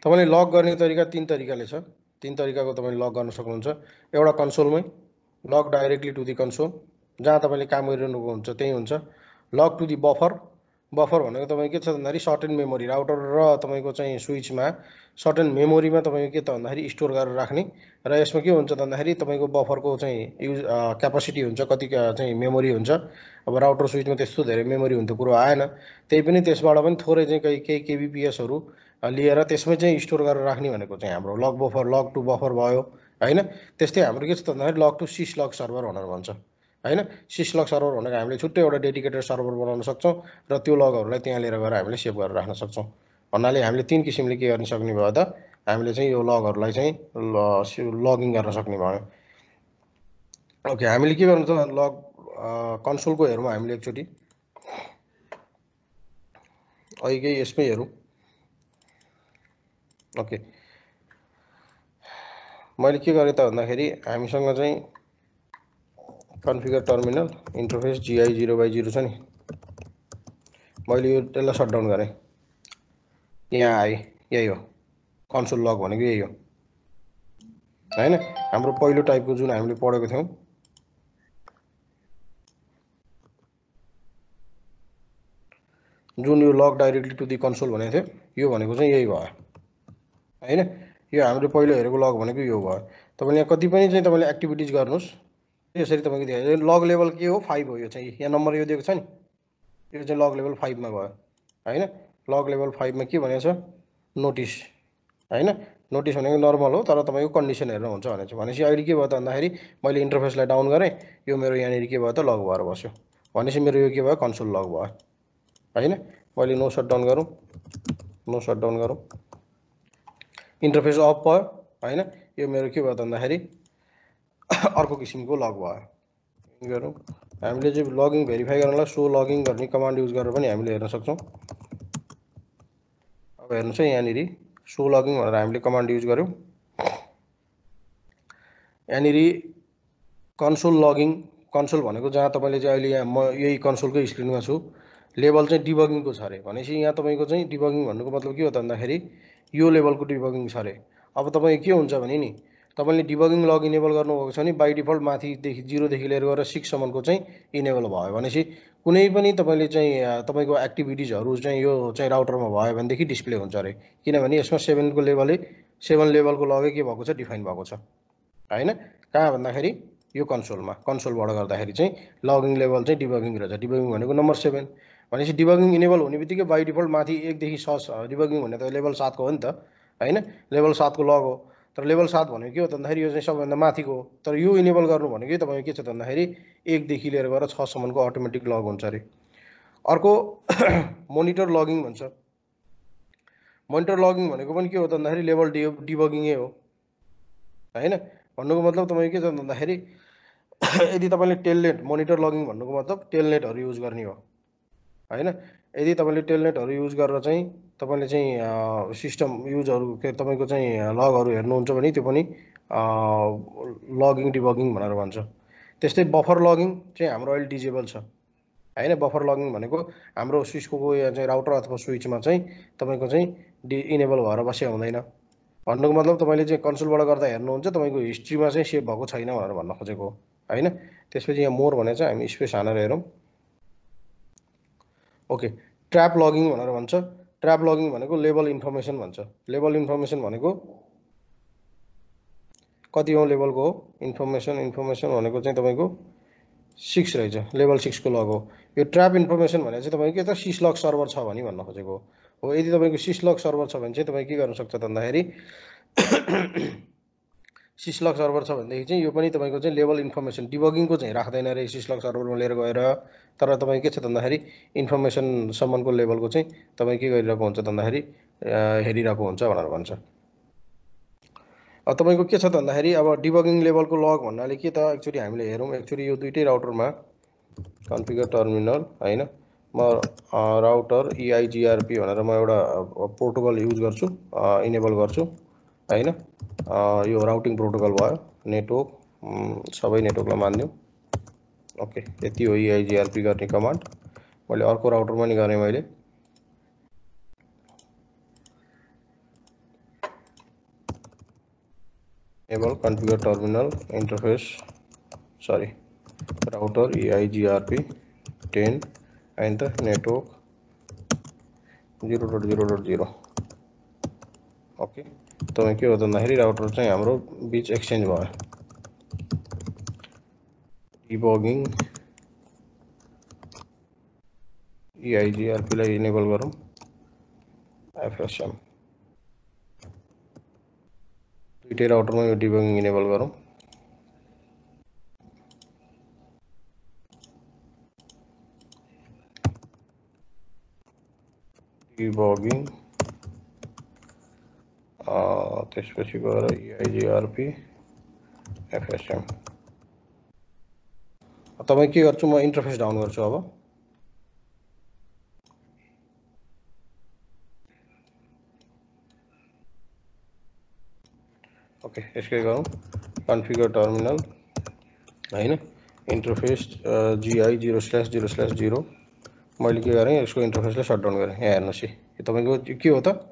तपाईँले लक गर्ने तरिका तिन तरिकाले छ। तिन तरिकाको तपाईँले लक गर्न सक्नुहुन्छ। एउटा कन्सोलमै log directly to the console जहाँ तपाईँले काम गरिरहनु हुन्छ त्यही हुन्छ। Log to the buffer buffer भनेको तपाईँको के छ भन्दाखेरि सर्ट एन्ड मेमोरी राउटर र तपाईँको चाहिँ स्विचमा सर्ट एन्ड मेमोरीमा तपाईँको के त भन्दाखेरि स्टोर गरेर राख्ने र यसमा के हुन्छ भन्दाखेरि तपाईँको बफरको चाहिँ युज क्यापासिटी हुन्छ कति चाहिँ मेमोरी हुन्छ। अब राउटर स्विचमा त्यस्तो धेरै मेमोरी हुने त कुरो आएन। त्यही पनि त्यसबाट पनि थोरै चाहिँ केही केही केबिपिएसहरू लिएर त्यसमै चाहिँ स्टोर गरेर राख्ने भनेको चाहिँ हाम्रो log buffer log to buffer भयो होइन? त्यस्तै हाम्रो के छ भन्दाखेरि log to sys log server भनेर भन्छ। होइन? सिस लक सर्भर भनेको हामीले छुट्टै एउटा डेडिकेटेड सर्भर बनाउन सक्छौँ र त्यो लगहरूलाई त्यहाँ लिएर गएर हामीले सेभ गरेर राख्न सक्छौँ। भन्नाले हामीले तिन किसिमले के गर्न सक्ने भयो त? हामीले चाहिँ यो लगहरूलाई चाहिँ लगइन गर्न सक्ने भयो। ओके हामीले के गर्नु त? लग कन्सोलको हेरौँ हामीले एकचोटि। अहिले यसमै हेरौँ। ओके मैले के गरेँ त भन्दाखेरि हामीसँग चाहिँ configure terminal interface GI zero by zero छ नि मैले यो त्यसलाई सटडाउन गरेँ। यहाँ आएँ यही हो। कन्सोल लक भनेको यही हो। होइन? हाम्रो पहिलो टाइपको जुन हामीले पढेको थियौँ। जुन यो log directly to the console भनेको थियो यो भनेको चाहिँ यही भयो। होइन? यो हामीले पहिलो हेरेको लग भनेको यो भयो। तपाईँले यहाँ कति पनि चाहिँ तपाईँले एक्टिभिटिज गर्नुहोस्। यसरी तपाईँको दिएको लग लेभल के हो? फाइभ हो यो चाहिँ। यहाँ नम्बर यो दिएको छ नि। यो चाहिँ लग लेभल फाइभमा भयो। होइन? लग लेभल फाइभमा के भनेको छ? नोटिस होइन? नोटिस भनेको नर्मल हो तर तपाईँको कन्डिसन हेरेर हुन्छ भने चाहिँ। भनेपछि अहिले के भयो त भन्दाखेरि मैले इन्टरफेसलाई डाउन गरेँ। यो मेरो यहाँनिर के भयो त? लग भएर बस्यो। भनेपछि मेरो यो के भयो? कन्सोल लग भयो। होइन? मैले नो सट डाउन गरौँ। नो सट डाउन गरौँ। इन्टरफेस अफ भयो। होइन? यो मेरो के भयो त भन्दाखेरि अर्को किसिमको लग भयो। गरौँ हामीले चाहिँ लगइन भेरिफाई गर्नलाई सो लगइन गर्ने कमान्ड युज गरेर पनि हामीले हेर्न सक्छौँ। अब हेर्नुहोस् है यहाँनिर सो लगइन भनेर हामीले कमान्ड युज गऱ्यौँ। यहाँनिर कन्सोल लगइन कन्सोल भनेको जहाँ तपाईँले चाहिँ अहिले यहाँ म यही कन्सोलकै स्क्रिनमा छु। लेभल चाहिँ डिबगिङको छ अरे। भनेपछि यहाँ तपाईँको चाहिँ डिबगिङ भन्नुको मतलब के हो त भन्दाखेरि यो लेभलको डिबगिङ छ अरे। अब तपाईँ के हुन्छ भने नि तपाईँले डिबगिङ लग इनेबल गर्नुभएको छ भने बाई डिफल्ट माथिदेखि जिरोदेखि लिएर गएर सिक्ससम्मको चाहिँ इनेबल भयो भनेपछि कुनै पनि तपाईँले चाहिँ तपाईँको एक्टिभिटिजहरू चाहिँ यो चाहिँ राउटरमा भयो भनेदेखि डिस्प्ले हुन्छ अरे। किनभने यसमा सेभेनको लेभलै सेभेन लेभलको लगै के भएको छ डिफाइन भएको छ। होइन? कहाँ भन्दाखेरि यो कन्सोलमा कन्सोलबाट गर्दाखेरि चाहिँ लगिङ लेभल चाहिँ डिबगिङ रहेछ। डिबगिङ भनेको नम्बर सेभेन भनेपछि डिबगिङ इनेबल हुने बित्तिकै बाई डिफल्ट माथि एकदेखि सस डिबगिङ भन्ने त लेभल सातको हो नि त। होइन? लेभल सातको लग हो। तर लेभल सात भनेको के हो भन्दाखेरि यो चाहिँ सबैभन्दा माथिको हो तर यो इनेबल गर्नु भनेको तपाईँको के छ भन्दाखेरि एकदेखि लिएर गएर छसम्मको अटोमेटिक लग हुन्छ अरे। अर्को मोनिटर लगिङ भन्छ। मोनिटर लगिङ भनेको पनि के हो त भन्दाखेरि लेभल डि डिबगिङै हो। होइन? भन्नुको मतलब तपाईँको के छ भन्दाखेरि यदि तपाईँले टेलनेट मोनिटर लगिङ भन्नुको मतलब टेलनेटहरू युज गर्ने हो। होइन? यदि तपाईँले टेलनेटहरू युज गरेर चाहिँ तपाईँले चाहिँ सिस्टम युजहरू के तपाईँको चाहिँ लगहरू हेर्नुहुन्छ भने त्यो पनि लगिङ डिबगिङ भनेर भन्छ। त्यस्तै बफर लगिङ चाहिँ हाम्रो अहिले डिजेबल छ। होइन? बफर लगिङ भनेको हाम्रो स्विचको यहाँ चाहिँ राउटर अथवा स्विचमा चाहिँ तपाईँको चाहिँ डि इनेबल भएर बसे हुँदैन। भन्नुको मतलब तपाईँले चाहिँ कन्सोलबाट गर्दा हेर्नुहुन्छ तपाईँको हिस्ट्रीमा चाहिँ सेभ भएको छैन भनेर भन्न खोजेको होइन? त्यसपछि यहाँ मोर भने चाहिँ हामी स्पेस हानेर हेरौँ। ओके ट्र्याप लगिङ भनेर भन्छ। ट्र्याप लगिङ भनेको लेभल इन्फर्मेसन भन्छ। लेभल इन्फर्मेसन भनेको कति हो लेभलको हो इन्फर्मेसन इन्फर्मेसन भनेको चाहिँ तपाईँको सिक्स रहेछ। लेभल सिक्सको लग हो। यो ट्र्याप इन्फर्मेसन भनेर चाहिँ तपाईँको के त सिस लक सर्भर छ भने भन्न खोजेको हो। यदि तपाईँको सिस लक सर्भर छ भने चाहिँ तपाईँ के गर्न सक्छ भन्दाखेरि सिसलक सर्भर छ भनेदेखि चाहिँ यो पनि तपाईँको चाहिँ लेभल इन्फर्मेसन डिबगिङको चाहिँ राख्दैन अरे सिसलक सर्भरमा लिएर गएर। तर तपाईँ के छ भन्दाखेरि इन्फर्मेसनसम्मको लेभलको चाहिँ तपाईँ के गरिरहेको हुन्छ भन्दाखेरि हेरिरहेको हुन्छ भनेर भन्छ। तपाईँको के छ भन्दाखेरि अब डिबगिङ लेभलको लग भन्नाले के त एक्चुली हामीले हेरौँ एक्चुली यो दुइटै राउटरमा कन्फिगर टर्मिनल होइन? म राउटर इआइजिआरपी भनेर म एउटा प्रोटोकल युज गर्छु इनेबल गर्छु। होइन यो राउटिङ प्रोटोकल भयो नेटवर्क सबै नेटवर्कलाई मानिदिउँ ओके यति हो इआइजिआरपी गर्ने कमान्ड मैले अर्को राउटरमा नि गरेँ मैले। Enable, configure terminal, interface, sorry, router EIGRP 10 and the network zero dot zero dot zero okay तपाईँ के हो त भन्दाखेरि राउटर चाहिँ हाम्रो बिच एक्सचेन्ज भयो डिबगिङ इआइजिआरपीलाई इनेबल गरौँ एफएसएम दुइटै त्यसपछि गएर इआइजिआरपी एफएसएम तपाईँ के गर्छु म इन्टरफेस डाउन गर्छु अब। ओके यसकै गरौँ कन्फिगर टर्मिनल होइन interface GI zero slash zero slash zero मैले के गरेँ यसको इन्टरफेसलाई सटडाउन गरेँ यहाँ हेर्नुहोस् यो तपाईँको के हो त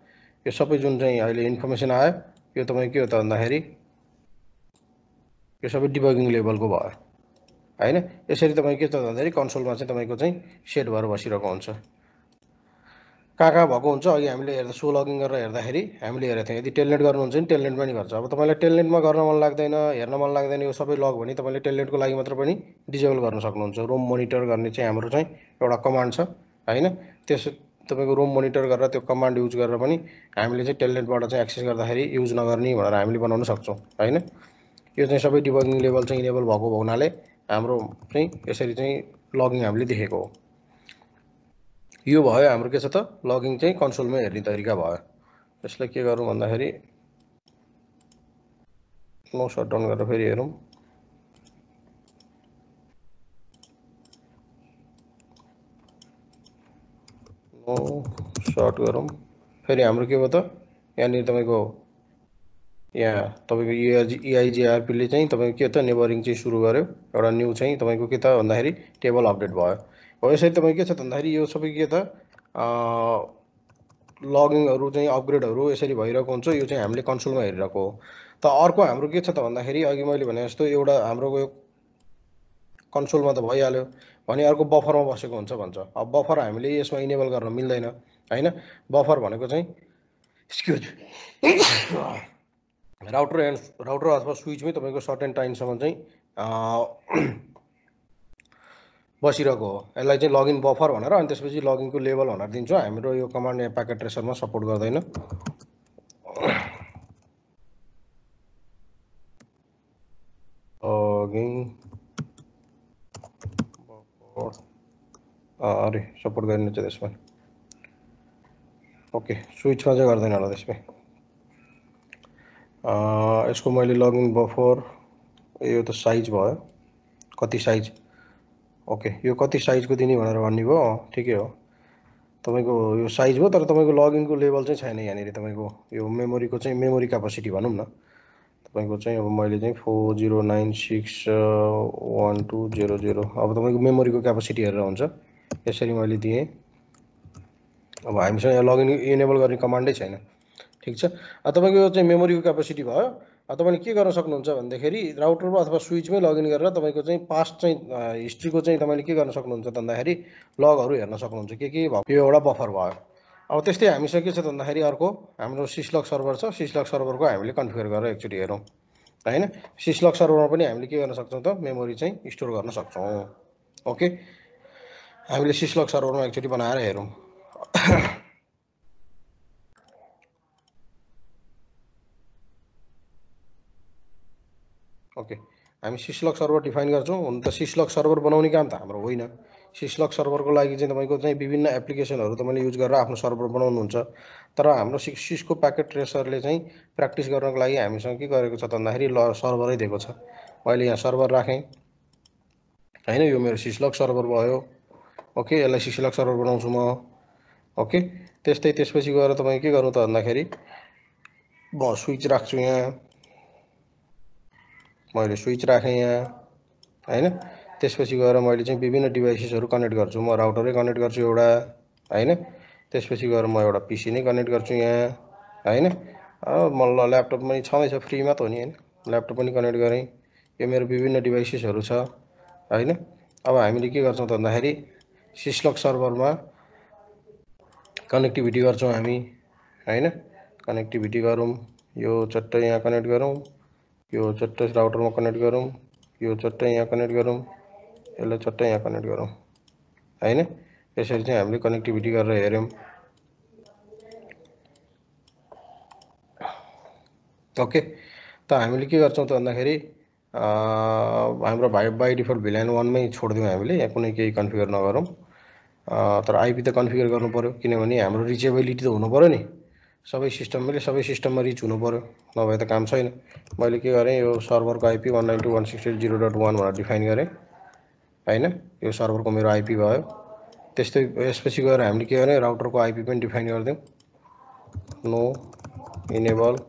यो सबै जुन चाहिँ अहिले इन्फर्मेसन आयो यो तपाईँ के हो त भन्दाखेरि यो सबै डिबगिङ लेभलको भयो। होइन? यसरी तपाईँ के छ भन्दाखेरि कन्सोलमा चाहिँ तपाईँको चाहिँ सेट भएर बसिरहेको हुन्छ। कहाँ कहाँ भएको हुन्छ? अघि हामीले हेर्दा सो लगइन गरेर हेर्दाखेरि हामीले हेरेको थियौँ। यदि टेलनेट गर्नुहुन्छ भने टेलनेटमा नि गर्छ। अब तपाईँलाई टेलनेटमा गर्न मन लाग्दैन हेर्न मन लाग्दैन यो सबै लग भने तपाईँले टेलनेटको लागि मात्र पनि डिजेबल गर्न सक्नुहुन्छ। रोम मोनिटर गर्ने चाहिँ हाम्रो चाहिँ एउटा कमान्ड छ। होइन? त्यस तपाईँको रोम मोनिटर गरेर त्यो कमान्ड युज गरेर पनि हामीले चाहिँ टेलनेटबाट चाहिँ एक्सेस गर्दाखेरि युज नगर्ने भनेर हामीले बनाउन सक्छौँ होइन? यो चाहिँ सबै डिबगिङ लेभल चाहिँ इनेबल भएको हुनाले हाम्रो चाहिँ यसरी चाहिँ लगिङ हामीले देखेको हो। यो भयो हाम्रो के छ त? लगिङ चाहिँ कन्सोलमै हेर्ने तरिका भयो। यसलाई के गरौँ भन्दाखेरि नो सटडाउन गरेर फेरि हेरौँ। सर्ट गरौँ। फेरि हाम्रो के भयो त? यहाँनिर तपाईँको यहाँ तपाईँको इआइजी इआइजिआरपीले चाहिँ तपाईँको के त? नेबरिङ चाहिँ सुरु गर्यो। एउटा न्यू चाहिँ तपाईँको के त? भन्दाखेरि टेबल अपडेट भयो। हो यसरी तपाईँ के छ भन्दाखेरि यो सबै के त? लगिङहरू चाहिँ अपग्रेडहरू यसरी भइरहेको हुन्छ। यो चाहिँ हामीले कन्सोलमा हेरिरहेको हो। त अर्को हाम्रो के छ त? भन्दाखेरि अघि मैले भने जस्तो एउटा हाम्रो यो कन्सोलमा त भइहाल्यो। भने अर्को बफरमा बसेको हुन्छ भन्छ। अब बफर हामीले यसमा इनेबल गर्न मिल्दैन होइन? बफर भनेको चाहिँ एक्सक्युज राउटर एन्ड राउटर अथवा स्विचमै तपाईँको सर्टेन टाइमसम्म चाहिँ बसिरहेको हो। यसलाई चाहिँ लगइन बफर भनेर अनि त्यसपछि लगइनको लेभल भनेर दिन्छौँ। हाम्रो यो कमान्ड प्याकेट ट्रेसरमा सपोर्ट गर्दैन। लगिङ अरे सपोर्ट गरिन्छ त्यसमा ओके स्विचमा चाहिँ गर्दैन होला त्यसमै यसको मैले लगइन बफर यो त साइज भयो कति साइज ओके यो कति साइजको दिने भनेर भन्नुभयो ठिकै हो तपाईँको यो साइज हो तर तपाईँको लगइनको लेभल चाहिँ छैन यहाँनिर तपाईँको यो मेमोरीको चाहिँ मेमोरी क्यापासिटी भनौँ न तपाईँको चाहिँ अब मैले चाहिँ four zero nine six one two zero zero. अब तपाईँको मेमोरीको क्यापासिटी हेरेर हुन्छ। यसरी मैले दिएँ। अब हामीसँग यहाँ लगइन इनेबल गर्ने कमान्डै छैन। ठिक छ? तपाईँको चाहिँ मेमोरीको क्यापासिटी भयो। तपाईँले के गर्न सक्नुहुन्छ भन्दाखेरि राउटरमा अथवा स्विचमै लगइन गरेर तपाईँको चाहिँ पास्ट चाहिँ हिस्ट्रीको चाहिँ तपाईँले के गर्न सक्नुहुन्छ भन्दाखेरि लगहरू हेर्न सक्नुहुन्छ। के के भयो? यो एउटा बफर भयो। अब त्यस्तै हामीसँग के छ भन्दाखेरि अर्को हाम्रो सिसलक सर्भर छ। सिसलक सर्भरको हामीले कन्फिगर गरेर एकचोटि हेरौँ। होइन? सिसलक सर्भरमा पनि हामीले के गर्न सक्छौँ त? मेमोरी चाहिँ स्टोर गर्न सक्छौँ। ओके? हामीले सिसलक सर्भरमा एकचोटि बनाएर हेरौँ। ओके। हामी सिसलक सर्भर डिफाइन गर्छौँ। हुन त सिसलक सर्भर बनाउने काम त हाम्रो होइन। सिसलक सर्भरको लागि चाहिँ तपाईँको चाहिँ विभिन्न एप्लिकेसनहरू तपाईँले युज गरेर आफ्नो सर्भर बनाउनुहुन्छ। तर हाम्रो सिसको प्याकेट ट्रेसरले चाहिँ प्र्याक्टिस गर्नको लागि हामीसँग के गरेको छ भन्दाखेरि ल सर्भरै दिएको छ। मैले यहाँ सर्भर राखेँ। होइन यो मेरो सिसलक सर्भर भयो। ओके यसलाई सिसलक सर्भर बनाउँछु म। ओके त्यस्तै त्यसपछि गएर तपाईँ के गर्नु त भन्दाखेरि म स्विच राख्छु यहाँ। मैले स्विच राखेँ यहाँ। होइन? त्यसपछि गएर मैले चाहिँ विभिन्न डिभाइसेसहरू कनेक्ट गर्छु। म राउटरै कनेक्ट गर्छु एउटा होइन? त्यसपछि गएर म एउटा पिसी नै कनेक्ट गर्छु यहाँ होइन? म ल ल्यापटप पनि छँदैछ फ्रीमा त हो नि होइन? ल्यापटप पनि कनेक्ट गरेँ। यो मेरो विभिन्न डिभाइसेसहरू छ होइन? अब हामीले के गर्छौँ त भन्दाखेरि सिस्लक सर्भरमा कनेक्टिभिटी गर्छौँ हामी होइन? कनेक्टिभिटी गरौँ यो चट्टै यहाँ कनेक्ट गरौँ यो चट्टै राउटरमा कनेक्ट गरौँ यो चट्टै यहाँ कनेक्ट गरौँ। यसलाई चट्टै यहाँ कनेक्ट गरौँ। होइन? यसरी चाहिँ हामीले कनेक्टिभिटी गरेर हेऱ्यौँ। ओके त हामीले के गर्छौँ त भन्दाखेरि हाम्रो भाइ बाई डिफल्ट भिल्यान वानमै छोडिदिउँ हामीले यहाँ कुनै केही कन्फिगर नगरौँ। तर आइपी त कन्फिगर गर्नु पऱ्यो किनभने हाम्रो रिचेबिलिटी त हुनु पऱ्यो नि। सबै सिस्टम मैले सबै सिस्टममा रिच हुनु पऱ्यो नभए त काम छैन। मैले के गरेँ यो सर्भरको IP one nine two one six zero dot one भनेर डिफाइन गरेँ। होइन यो सर्भरको मेरो आइपी भयो त्यस्तै यसपछि गएर हामीले के गर्ने राउटरको आइपी पनि डिफाइन गरिदिउँ no enable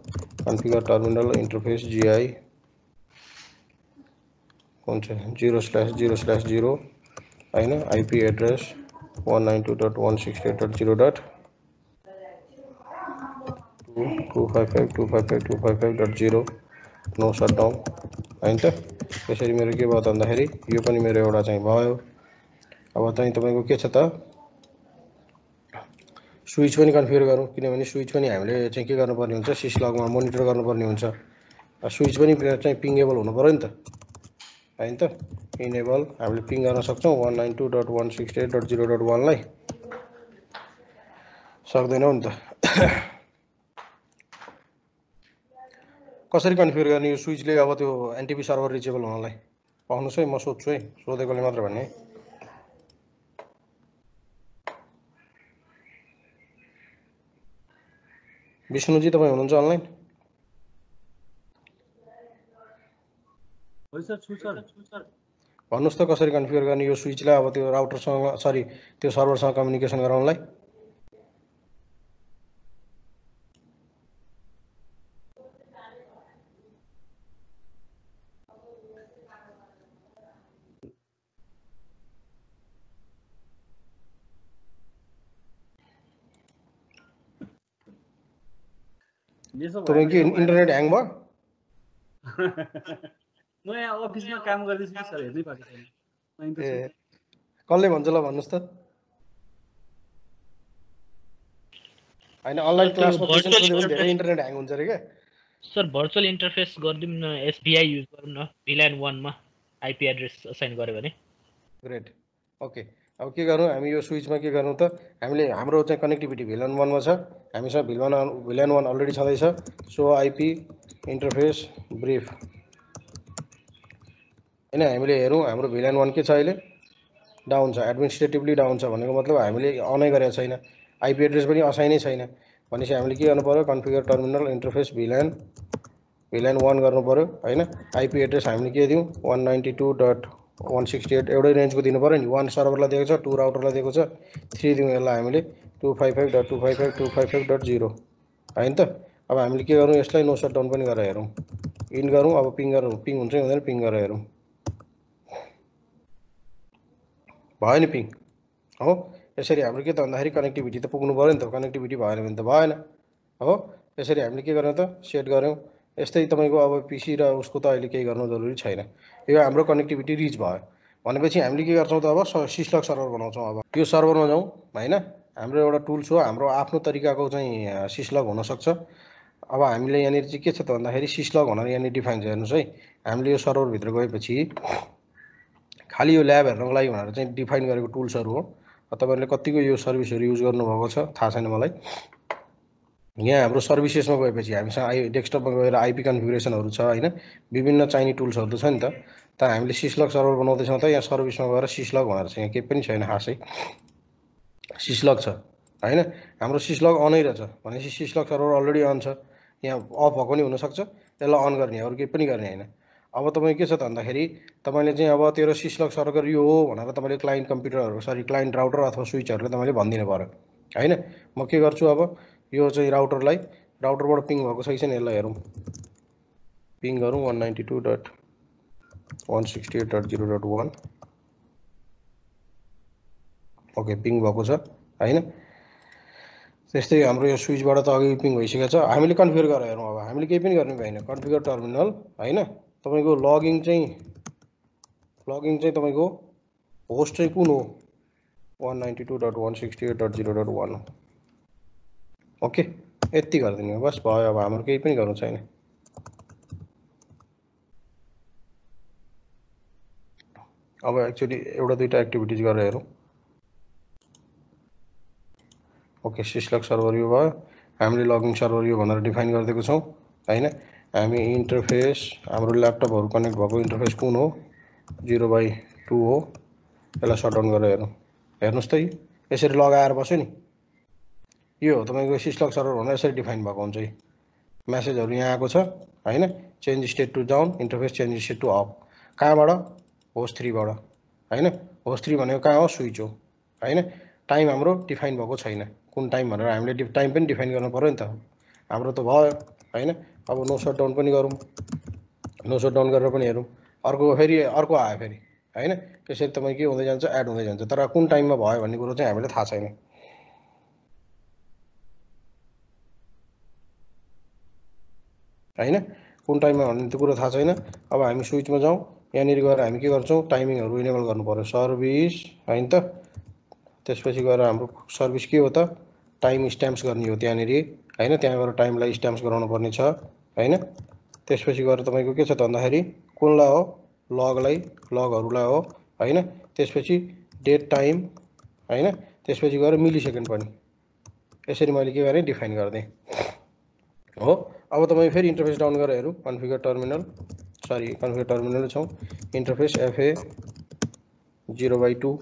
configure terminal interface GI कुन चाहिँ zero slash zero slash zero होइन IP address one nine two dot one six eight dot zero dot two five five two five five two five five dot zero no shutdown होइन त त्यसरी मेरो के भयो त भन्दाखेरि यो पनि मेरो एउटा चाहिँ भयो अब चाहिँ तपाईँको के छ त स्विच पनि कन्फिगर गरौँ किनभने स्विच पनि हामीले चाहिँ के गर्नुपर्ने हुन्छ सिसलगमा मोनिटर गर्नुपर्ने हुन्छ स्विच पनि चाहिँ पिङ्गेबल हुनु पऱ्यो नि त होइन त इनेबल हामीले पिङ गर्न सक्छौँ one nine two dot one six eight dot zero dot वानलाई सक्दैनौँ नि त कसरी कन्फिगर गर्ने यो स्विचले अब त्यो एनटिपी सर्भर रिचेबल हुनलाई? पाउनुहोस् है म सोध्छु है सोधेकोले मात्र भन्ने। विष्णुजी तपाईँ हुनुहुन्छ अनलाइन? भन्नुहोस् त कसरी कन्फिगर गर्ने यो स्विचलाई अब त्यो राउटरसँग सरी त्यो सर्भरसँग कम्युनिकेसन गराउनलाई। तपाईँ के इन्टरनेट ह्याङ भयो? म यहाँ अफिसमा काम गर्दैछु कि सर हेर्नै पाएको छैन। ए कसले भन्छ ल भन्नुहोस् त। होइन अनलाइन क्लासमा क्वेसन सोध्यो भने धेरै इन्टरनेट ह्याङ हुन्छ अरे क्या सर भर्चुअल इन्टरफेस गरिदिउँ न एसबिआई युज गरौँ न भिल्यान वानमा आइपी एड्रेस असाइन गऱ्यो भने। ग्रेट ओके अब के गरौँ हामी यो स्विचमा के गरौँ त? हामीले हाम्रो चाहिँ कनेक्टिभिटी भिलन वानमा छ। हामीसँग भिलन भिलन वान अलरेडी छँदैछ। सो आइपी इन्टरफेस ब्रिफ होइन हामीले हेरौँ हाम्रो भिलन वान के छ अहिले? डाउन छ। एडमिनिस्ट्रेटिभली डाउन छ भनेको मतलब हामीले अनै गरेको छैन। आइपी एड्रेस पनि असाइनै छैन। भनेपछि हामीले के गर्नु पऱ्यो configure terminal interface VLAN VLAN one गर्नु पऱ्यो होइन? आइपी एड्रेस हामीले के दिउँ? One ninety two dot one sixty eight एउटै रेन्जको दिनु पऱ्यो नि। वान सर्भरलाई दिएको छ टू राउटरलाई दिएको छ। थ्री दिउँ यसलाई हामीले। Two five five dot two five five two five five dot zero होइन त? अब हामीले के गरौँ? यसलाई नो सट डाउन पनि गरेर हेरौँ। इन गरौँ अब पिङ गरौँ पिङ हुन्छ कि हुँदैन? पिङ गरेर हेरौँ। भयो नि पिङ हो? यसरी हाम्रो के त भन्दाखेरि कनेक्टिभिटी त पुग्नु पऱ्यो नि त। कनेक्टिभिटी भएन भने त भएन। हो? यसरी हामीले के गर्यौँ त? सेट गऱ्यौँ यस्तै तपाईँको अब पिसी र उसको त अहिले केही गर्नु जरुरी छैन। यो हाम्रो कनेक्टिभिटी रिच भयो। भनेपछि हामीले के गर्छौँ त अब सिस्लक सर्भर बनाउँछौँ अब। यो सर्भरमा जाउँ होइन? हाम्रो एउटा टुल्स हो हाम्रो आफ्नो तरिकाको चाहिँ सिस्लग हुनसक्छ। अब हामीले यहाँनिर चाहिँ के छ त भन्दाखेरि सिस्लग भनेर यहाँनिर डिफाइन छ हेर्नुहोस् है। हामीले यो सर्भरभित्र गएपछि खालि यो ल्याब हेर्नको लागि भनेर चाहिँ डिफाइन गरेको टुल्सहरू हो। तपाईँहरूले कतिको यो सर्भिसहरू युज गर्नुभएको छ थाहा छैन मलाई। यहाँ हाम्रो सर्भिसेसमा गएपछि हामीसँग आई डेस्कटपमा गएर आइपी कन्फिगुरेसनहरू छ होइन? विभिन्न चाहिने टुल्सहरू त छ नि त। त हामीले सिस्लग सर्भर बनाउँदैछौँ त यहाँ सर्भिसमा गएर सिस्लग भनेर चाहिँ यहाँ केही पनि छैन खासै सिस्लग छ होइन? हाम्रो सिस्लग अनै रहेछ। भनेपछि सिस्लग सर्भर अलरेडी अन छ। यहाँ अफ भएको नि हुनसक्छ। यसलाई अन गर्ने अरू केही पनि गर्ने होइन। अब तपाईँ के छ त भन्दाखेरि तपाईँले चाहिँ अब तेरो सिस्लग सर्भर यो हो भनेर तपाईँले क्लाइन्ट कम्प्युटरहरू सरी क्लाइन्ट राउटर अथवा स्विचहरूले तपाईँले भनिदिनु पऱ्यो। होइन? म के गर्छु अब? यो चाहिँ राउटरलाई राउटरबाट पिङ भएको छ कि छैन यसलाई हेरौँ। पिङ गरौँ one ninety two dot one sixty eight dot zero dot one okay ping भएको छ होइन? त्यस्तै हाम्रो यो स्विचबाट त अघि पिङ भइसकेको छ। हामीले कन्फिगर गरेर हेरौँ अब। हामीले केही पनि गर्ने भएन। कन्फिगर टर्मिनल होइन? तपाईँको लगइन चाहिँ लगइन चाहिँ तपाईँको होस्ट चाहिँ कुन हो? One ninety two dot one sixty eight dot zero dot one हो ओके यति गरिदिनु बस भयो अब हाम्रो केही पनि गर्नु छैन। अब एक्चुअली एउटा दुइटा एक्टिभिटिज गरेर हेरौँ। ओके सिस्लक सर्भर यो भयो। हामीले लगइन सर्भर यो भनेर डिफाइन गरिदिएको छौँ होइन? हामी इन्टरफेस हाम्रो ल्यापटपहरू कनेक्ट भएको इन्टरफेस कुन हो? जिरो बाई टू हो। यसलाई सटडाउन गरेर हेरौँ। हेर्नुहोस् त यसरी लगाएर बस्यो नि। यो हो तपाईँको सिस्लक सर्भर भनेर यसरी डिफाइन भएको हुन्छ यी। म्यासेजहरू यहाँ आएको छ होइन? Change state to down interface change state to up कहाँबाट? होस्ट थ्रीबाट होइन? होस्ट थ्री भनेको कहाँ हो? स्विच हो होइन? टाइम हाम्रो डिफाइन भएको छैन। कुन टाइम भनेर हामीले टाइम पनि डिफाइन गर्नु पऱ्यो नि त। हाम्रो त भयो होइन? अब नो सट डाउन पनि गरौँ। नो सट डाउन गरेर पनि हेरौँ। अर्को फेरि अर्को आयो फेरि होइन? त्यसरी तपाईँ के हुँदै जान्छ एड हुँदै जान्छ। तर कुन टाइममा भयो भन्ने कुरो चाहिँ हामीलाई थाहा छैन। होइन? कुन टाइममा भन्ने त्यो कुरो थाहा छैन। अब हामी स्विचमा जाउँ यहाँनिर गएर हामी के गर्छौँ? टाइमिङहरू इनेबल गर्नु पऱ्यो सर्भिस होइन त? त्यसपछि गएर हाम्रो सर्भिस के हो त? टाइम स्ट्याम्प्स गर्ने हो त्यहाँनिर होइन? त्यहाँ गएर टाइमलाई स्ट्याम्प्स गराउनु पर्ने छ होइन? त्यसपछि गएर तपाईँको के छ त भन्दाखेरि कुनलाई हो? लगलाई लगहरूलाई हो होइन? त्यसपछि डेट टाइम होइन? त्यसपछि गएर मिली सेकेन्ड पनि। यसरी मैले के गरेँ? डिफाइन गरिदिएँ। हो। अब तपाईँ फेरि इन्टरफेस डाउन गरेर हेरौँ। Configure terminal sorry configure terminal छौँ। Interface FA zero by two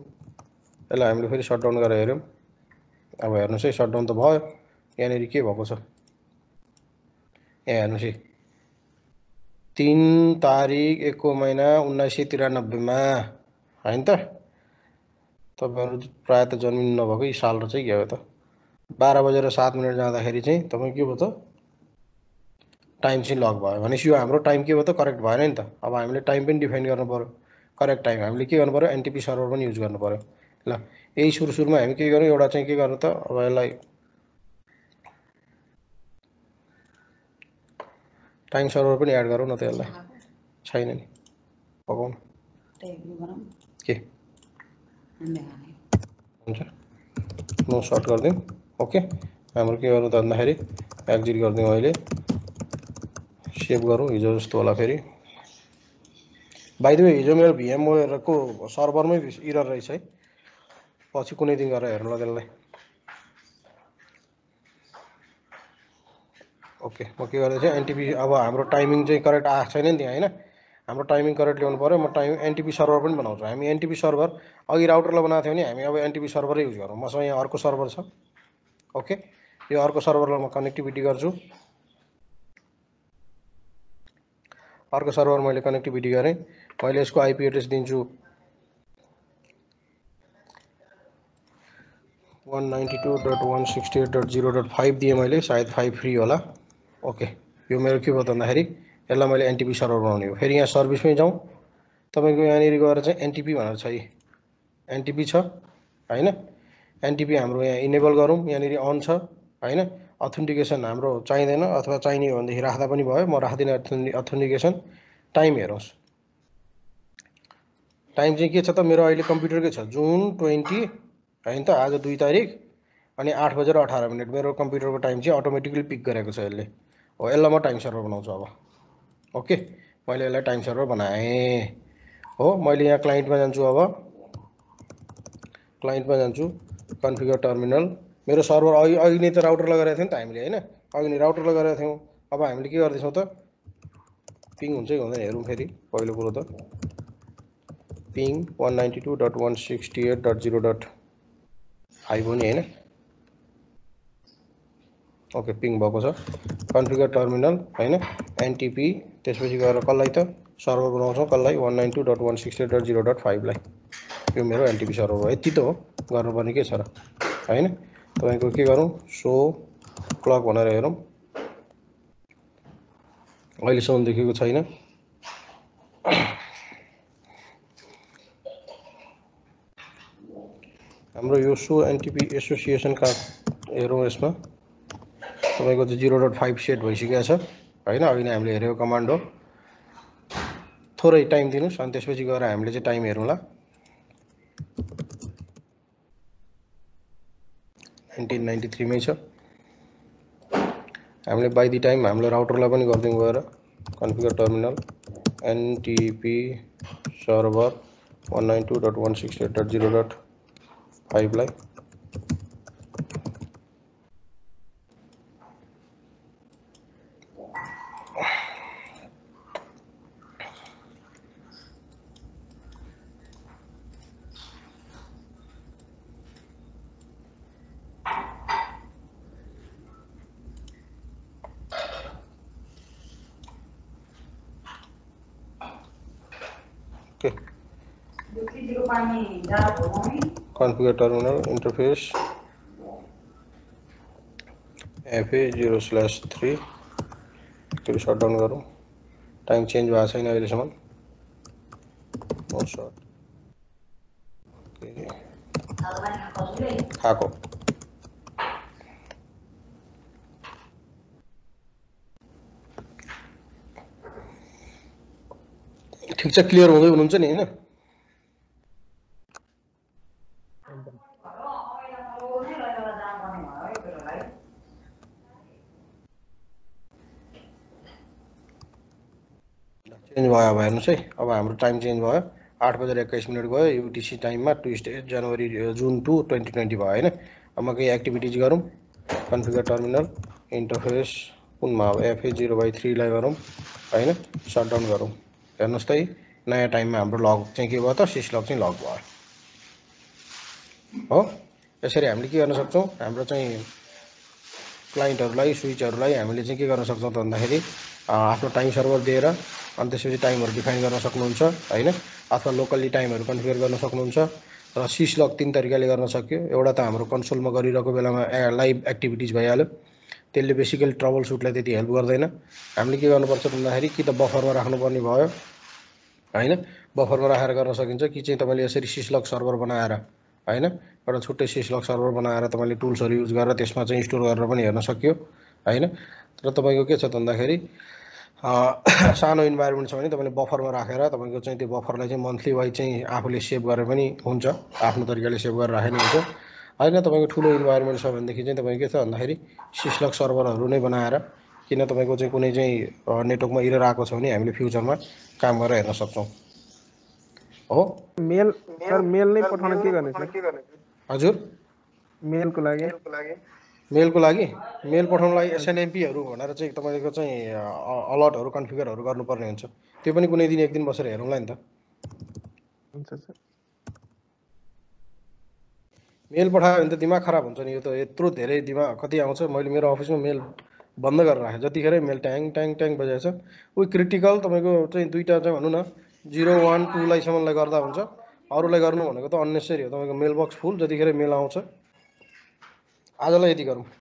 यसलाई हामीले फेरि सटडाउन गरेर हेऱ्यौँ। अब हेर्नुहोस् है सटडाउन त भयो। यहाँनिर के भएको छ? यहाँ हेर्नुहोस् है। तिन तारिक एकको महिना उन्नाइस सय त्रियानब्बेमा होइन त? तपाईँहरू प्रायः त जन्मिनु नभएकै साल र चाहिँ के हो त? बाह्र बजेर सात मिनट जाँदाखेरि चाहिँ तपाईँ के भयो त? टाइम चाहिँ लक भयो। भनेपछि यो हाम्रो टाइम के भयो त? करेक्ट भएन नि त। अब हामीले टाइम पनि डिफाइन गर्नु पऱ्यो करेक्ट टाइम हामीले के गर्नु पऱ्यो एनटिपी सर्भर पनि युज गर्नु पऱ्यो ल यही सुरु सुरुमा हामी के गर्यौँ? एउटा चाहिँ के गर्नु त? अब यसलाई टाइम सर्भर पनि एड गरौँ न त यसलाई। छैन नि। पकाउनु। के? हुन्छ। नो सर्ट गरिदिउँ। ओके हाम्रो के गर्नु त भन्दाखेरि? एक्जिट गरिदिउँ अहिले। सेभ गरौँ हिजो जस्तो होला फेरि बाइदियो हिजो मेरो भिएमओको सर्भरमै इरर रहेछ है पछि कुनै दिन गरेर हेर्नु ल त्यसलाई ओके म के गर्दैछु एनटिपी अब हाम्रो टाइमिङ चाहिँ करेक्ट आएको छैन नि त्यहाँ होइन हाम्रो टाइमिङ करेक्ट ल्याउनु पऱ्यो म टाइम एनटिपी सर्भर पनि बनाउँछु हामी एनटिपी सर्भर अघि राउटरलाई बनाएको थियौँ भने हामी अब एनटिपी सर्भरै युज गरौँ मसँग यहाँ अर्को सर्भर छ ओके यो अर्को सर्भरलाई म कनेक्टिभिटी गर्छु अर्को सर्भर मैले कनेक्टिभिटी गरेँ। मैले यसको आइपी एड्रेस दिन्छु। One ninety two dot one sixty eight dot zero dot five दिएँ मैले। सायद फाइभ फ्री होला। ओके यो मेरो के भयो भन्दाखेरि यसलाई मैले एनटिपी सर्भर बनाउने हो। फेरि यहाँ सर्भिसमै जाउँ। तपाईँको यहाँनिर गएर चाहिँ एनटिपी भनेर छ यी। एनटिपी छ होइन? एनटिपी हाम्रो यहाँ इनेबल गरौँ। यहाँनिर अन छ होइन? अथेन्टिकेसन हाम्रो चाहिँदैन अथवा चाहिने हो भनेदेखि राख्दा पनि भयो। म राख्दिनँ अथेन्टिकेसन टाइम हेरोस्। टाइम चाहिँ के छ त? मेरो अहिले कम्प्युटरकै छ। जुन ट्वेन्टी होइन त? आज दुई तारिक अनि आठ बजेर अठार मिनट। मेरो कम्प्युटरको टाइम चाहिँ अटोमेटिकली पिक गरेको छ यसले। हो यसलाई म टाइम सर्भर बनाउँछु अब। ओके? मैले यसलाई टाइम सर्भर बनाएँ। हो मैले यहाँ क्लाइन्टमा जान्छु अब। क्लाइन्टमा जान्छु। कन्फिगर टर्मिनल मेरो सर्भर अघि अघि नै त राउटर लगाएर थियौँ नि त हामीले होइन? अघि नै राउटर लगाएर थियौँ। अब हामीले के गर्दैछौँ त? पिङ हुन्छ कि हुँदैन? हेरौँ फेरि पहिलो कुरो त। Ping one ninety two dot one sixty eight dot zero dot five हो नि होइन? ओके पिङ भएको छ। कन्फिगर टर्मिनल होइन? एनटिपी त्यसपछि गएर कसलाई त सर्भर बनाउँछौँ? कसलाई? One nine two dot one sixty dot zero dot फाइभलाई यो मेरो एनटिपी सर्भर हो यति त हो। गर्नुपर्ने के छ र? होइन? तपाईँको के गरौँ? सो क्लक भनेर हेरौँ। अहिलेसम्म देखेको छैन। हाम्रो यो सो एनटिपी एसोसिएसन कार्ड हेरौँ यसमा। तपाईँको चाहिँ जिरो डट फाइभ सेट भइसकेको छ। होइन अघि नै हामीले हेरेको कमान्ड हो। थोरै टाइम दिनुहोस् अनि त्यसपछि गएर हामीले चाहिँ टाइम हेरौँला। नाइन्टिन छ। हामीले बाई दि टाइम हम राउटरलाई पनि गरिदिउँ गएर configure terminal NTP server one nine two dot one six eight dot zero dot फाइभलाई okay configure terminal interface. Fa 0 slash 3 त्यो सटडाउन गरौँ टाइम चेन्ज भएको छैन अहिलेसम्म नो सर्ट खाएको ठिक छ क्लियर हुँदै हुनुहुन्छ नि होइन चेन्ज भयो अब हेर्नुहोस् है अब हाम्रो टाइम चेन्ज भयो आठ बजेर एक्काइस मिनट गयो युटिसी टाइममा ट्युसडे जनवरी जुन टू ट्वेन्टी ट्वेन्टी भयो होइन अब म केही एक्टिभिटिज गरौँ कन्फिगर टर्मिनल इन्टरफेस कुनमा अब एफए जिरो बाई थ्रीलाई गरौँ होइन सटडाउन गरौँ हेर्नुहोस् त नयाँ टाइममा हाम्रो लग चाहिँ के भयो त? सिस लग चाहिँ लग भयो। हो? यसरी हामीले के गर्न सक्छौँ? हाम्रो चाहिँ क्लाइन्टहरूलाई स्विचहरूलाई हामीले चाहिँ के गर्न सक्छौँ त भन्दाखेरि आफ्नो टाइम सर्भर दिएर अनि त्यसपछि टाइमहरू डिफाइन गर्न सक्नुहुन्छ होइन? अथवा लोकल्ली टाइमहरू कन्फिगर गर्न सक्नुहुन्छ। र सिस लक तिन तरिकाले गर्न सक्यो। एउटा त हाम्रो कन्सोलमा गरिरहेको बेलामा ए लाइभ एक्टिभिटिज भइहाल्यो। त्यसले बेसिकली ट्रबल सुटलाई त्यति हेल्प गर्दैन। हामीले के गर्नुपर्छ भन्दाखेरि कि त बफरमा राख्नुपर्ने भयो। होइन? बफरमा राखेर गर्न सकिन्छ कि चाहिँ तपाईँले यसरी सिसलक सर्भर बनाएर होइन? एउटा छुट्टै सिसलक सर्भर बनाएर तपाईँले टुल्सहरू युज गरेर त्यसमा चाहिँ स्टोर गरेर पनि हेर्न सक्यो होइन? र तपाईँको के छ भन्दाखेरि सानो इन्भाइरोमेन्ट छ भने तपाईँले बफरमा राखेर तपाईँको चाहिँ त्यो बफरलाई चाहिँ मन्थली वाइज चाहिँ आफूले सेभ गरेर पनि हुन्छ आफ्नो तरिकाले सेभ गरेर राखे नि हुन्छ। होइन तपाईँको ठुलो इन्भाइरोमेन्ट छ भनेदेखि चाहिँ तपाईँको के छ भन्दाखेरि सिस्लक सर्भरहरू नै बनाएर किन तपाईँको चाहिँ कुनै चाहिँ नेटवर्कमा इरर आएको छ भने हामीले फ्युचरमा काम गरेर हेर्न सक्छौँ। हो? मेल सर मेल नै पठाउन के गर्ने हजुर। मेलको लागि। मेलको लागि? मेल पठाउनुको लागि एसएनएमपीहरू भनेर चाहिँ तपाईँको चाहिँ अलर्टहरू कन्फिगरहरू गर्नुपर्ने हुन्छ। त्यो पनि कुनै दिन एक दिन बसेर हेरौँला नि त। हुन्छ सर। मेल पठायो भने त दिमाग खराब हुन्छ नि। यो त यत्रो धेरै दिमाग कति आउँछ। मैले मेरो अफिसमा मेल बन्द गरेर राखेँ जतिखेरै मेल ट्याङ ट्याङ ट्याङ बजाएछ उही क्रिटिकल तपाईँको चाहिँ दुईवटा चाहिँ भनौँ न जिरो वान टूलाईसम्मलाई गर्दा हुन्छ। अरूलाई गर्नु भनेको त अन्नेसरी हो तपाईँको मेल बक्स फुल जतिखेर मेल आउँछ। आजलाई यति गरौँ।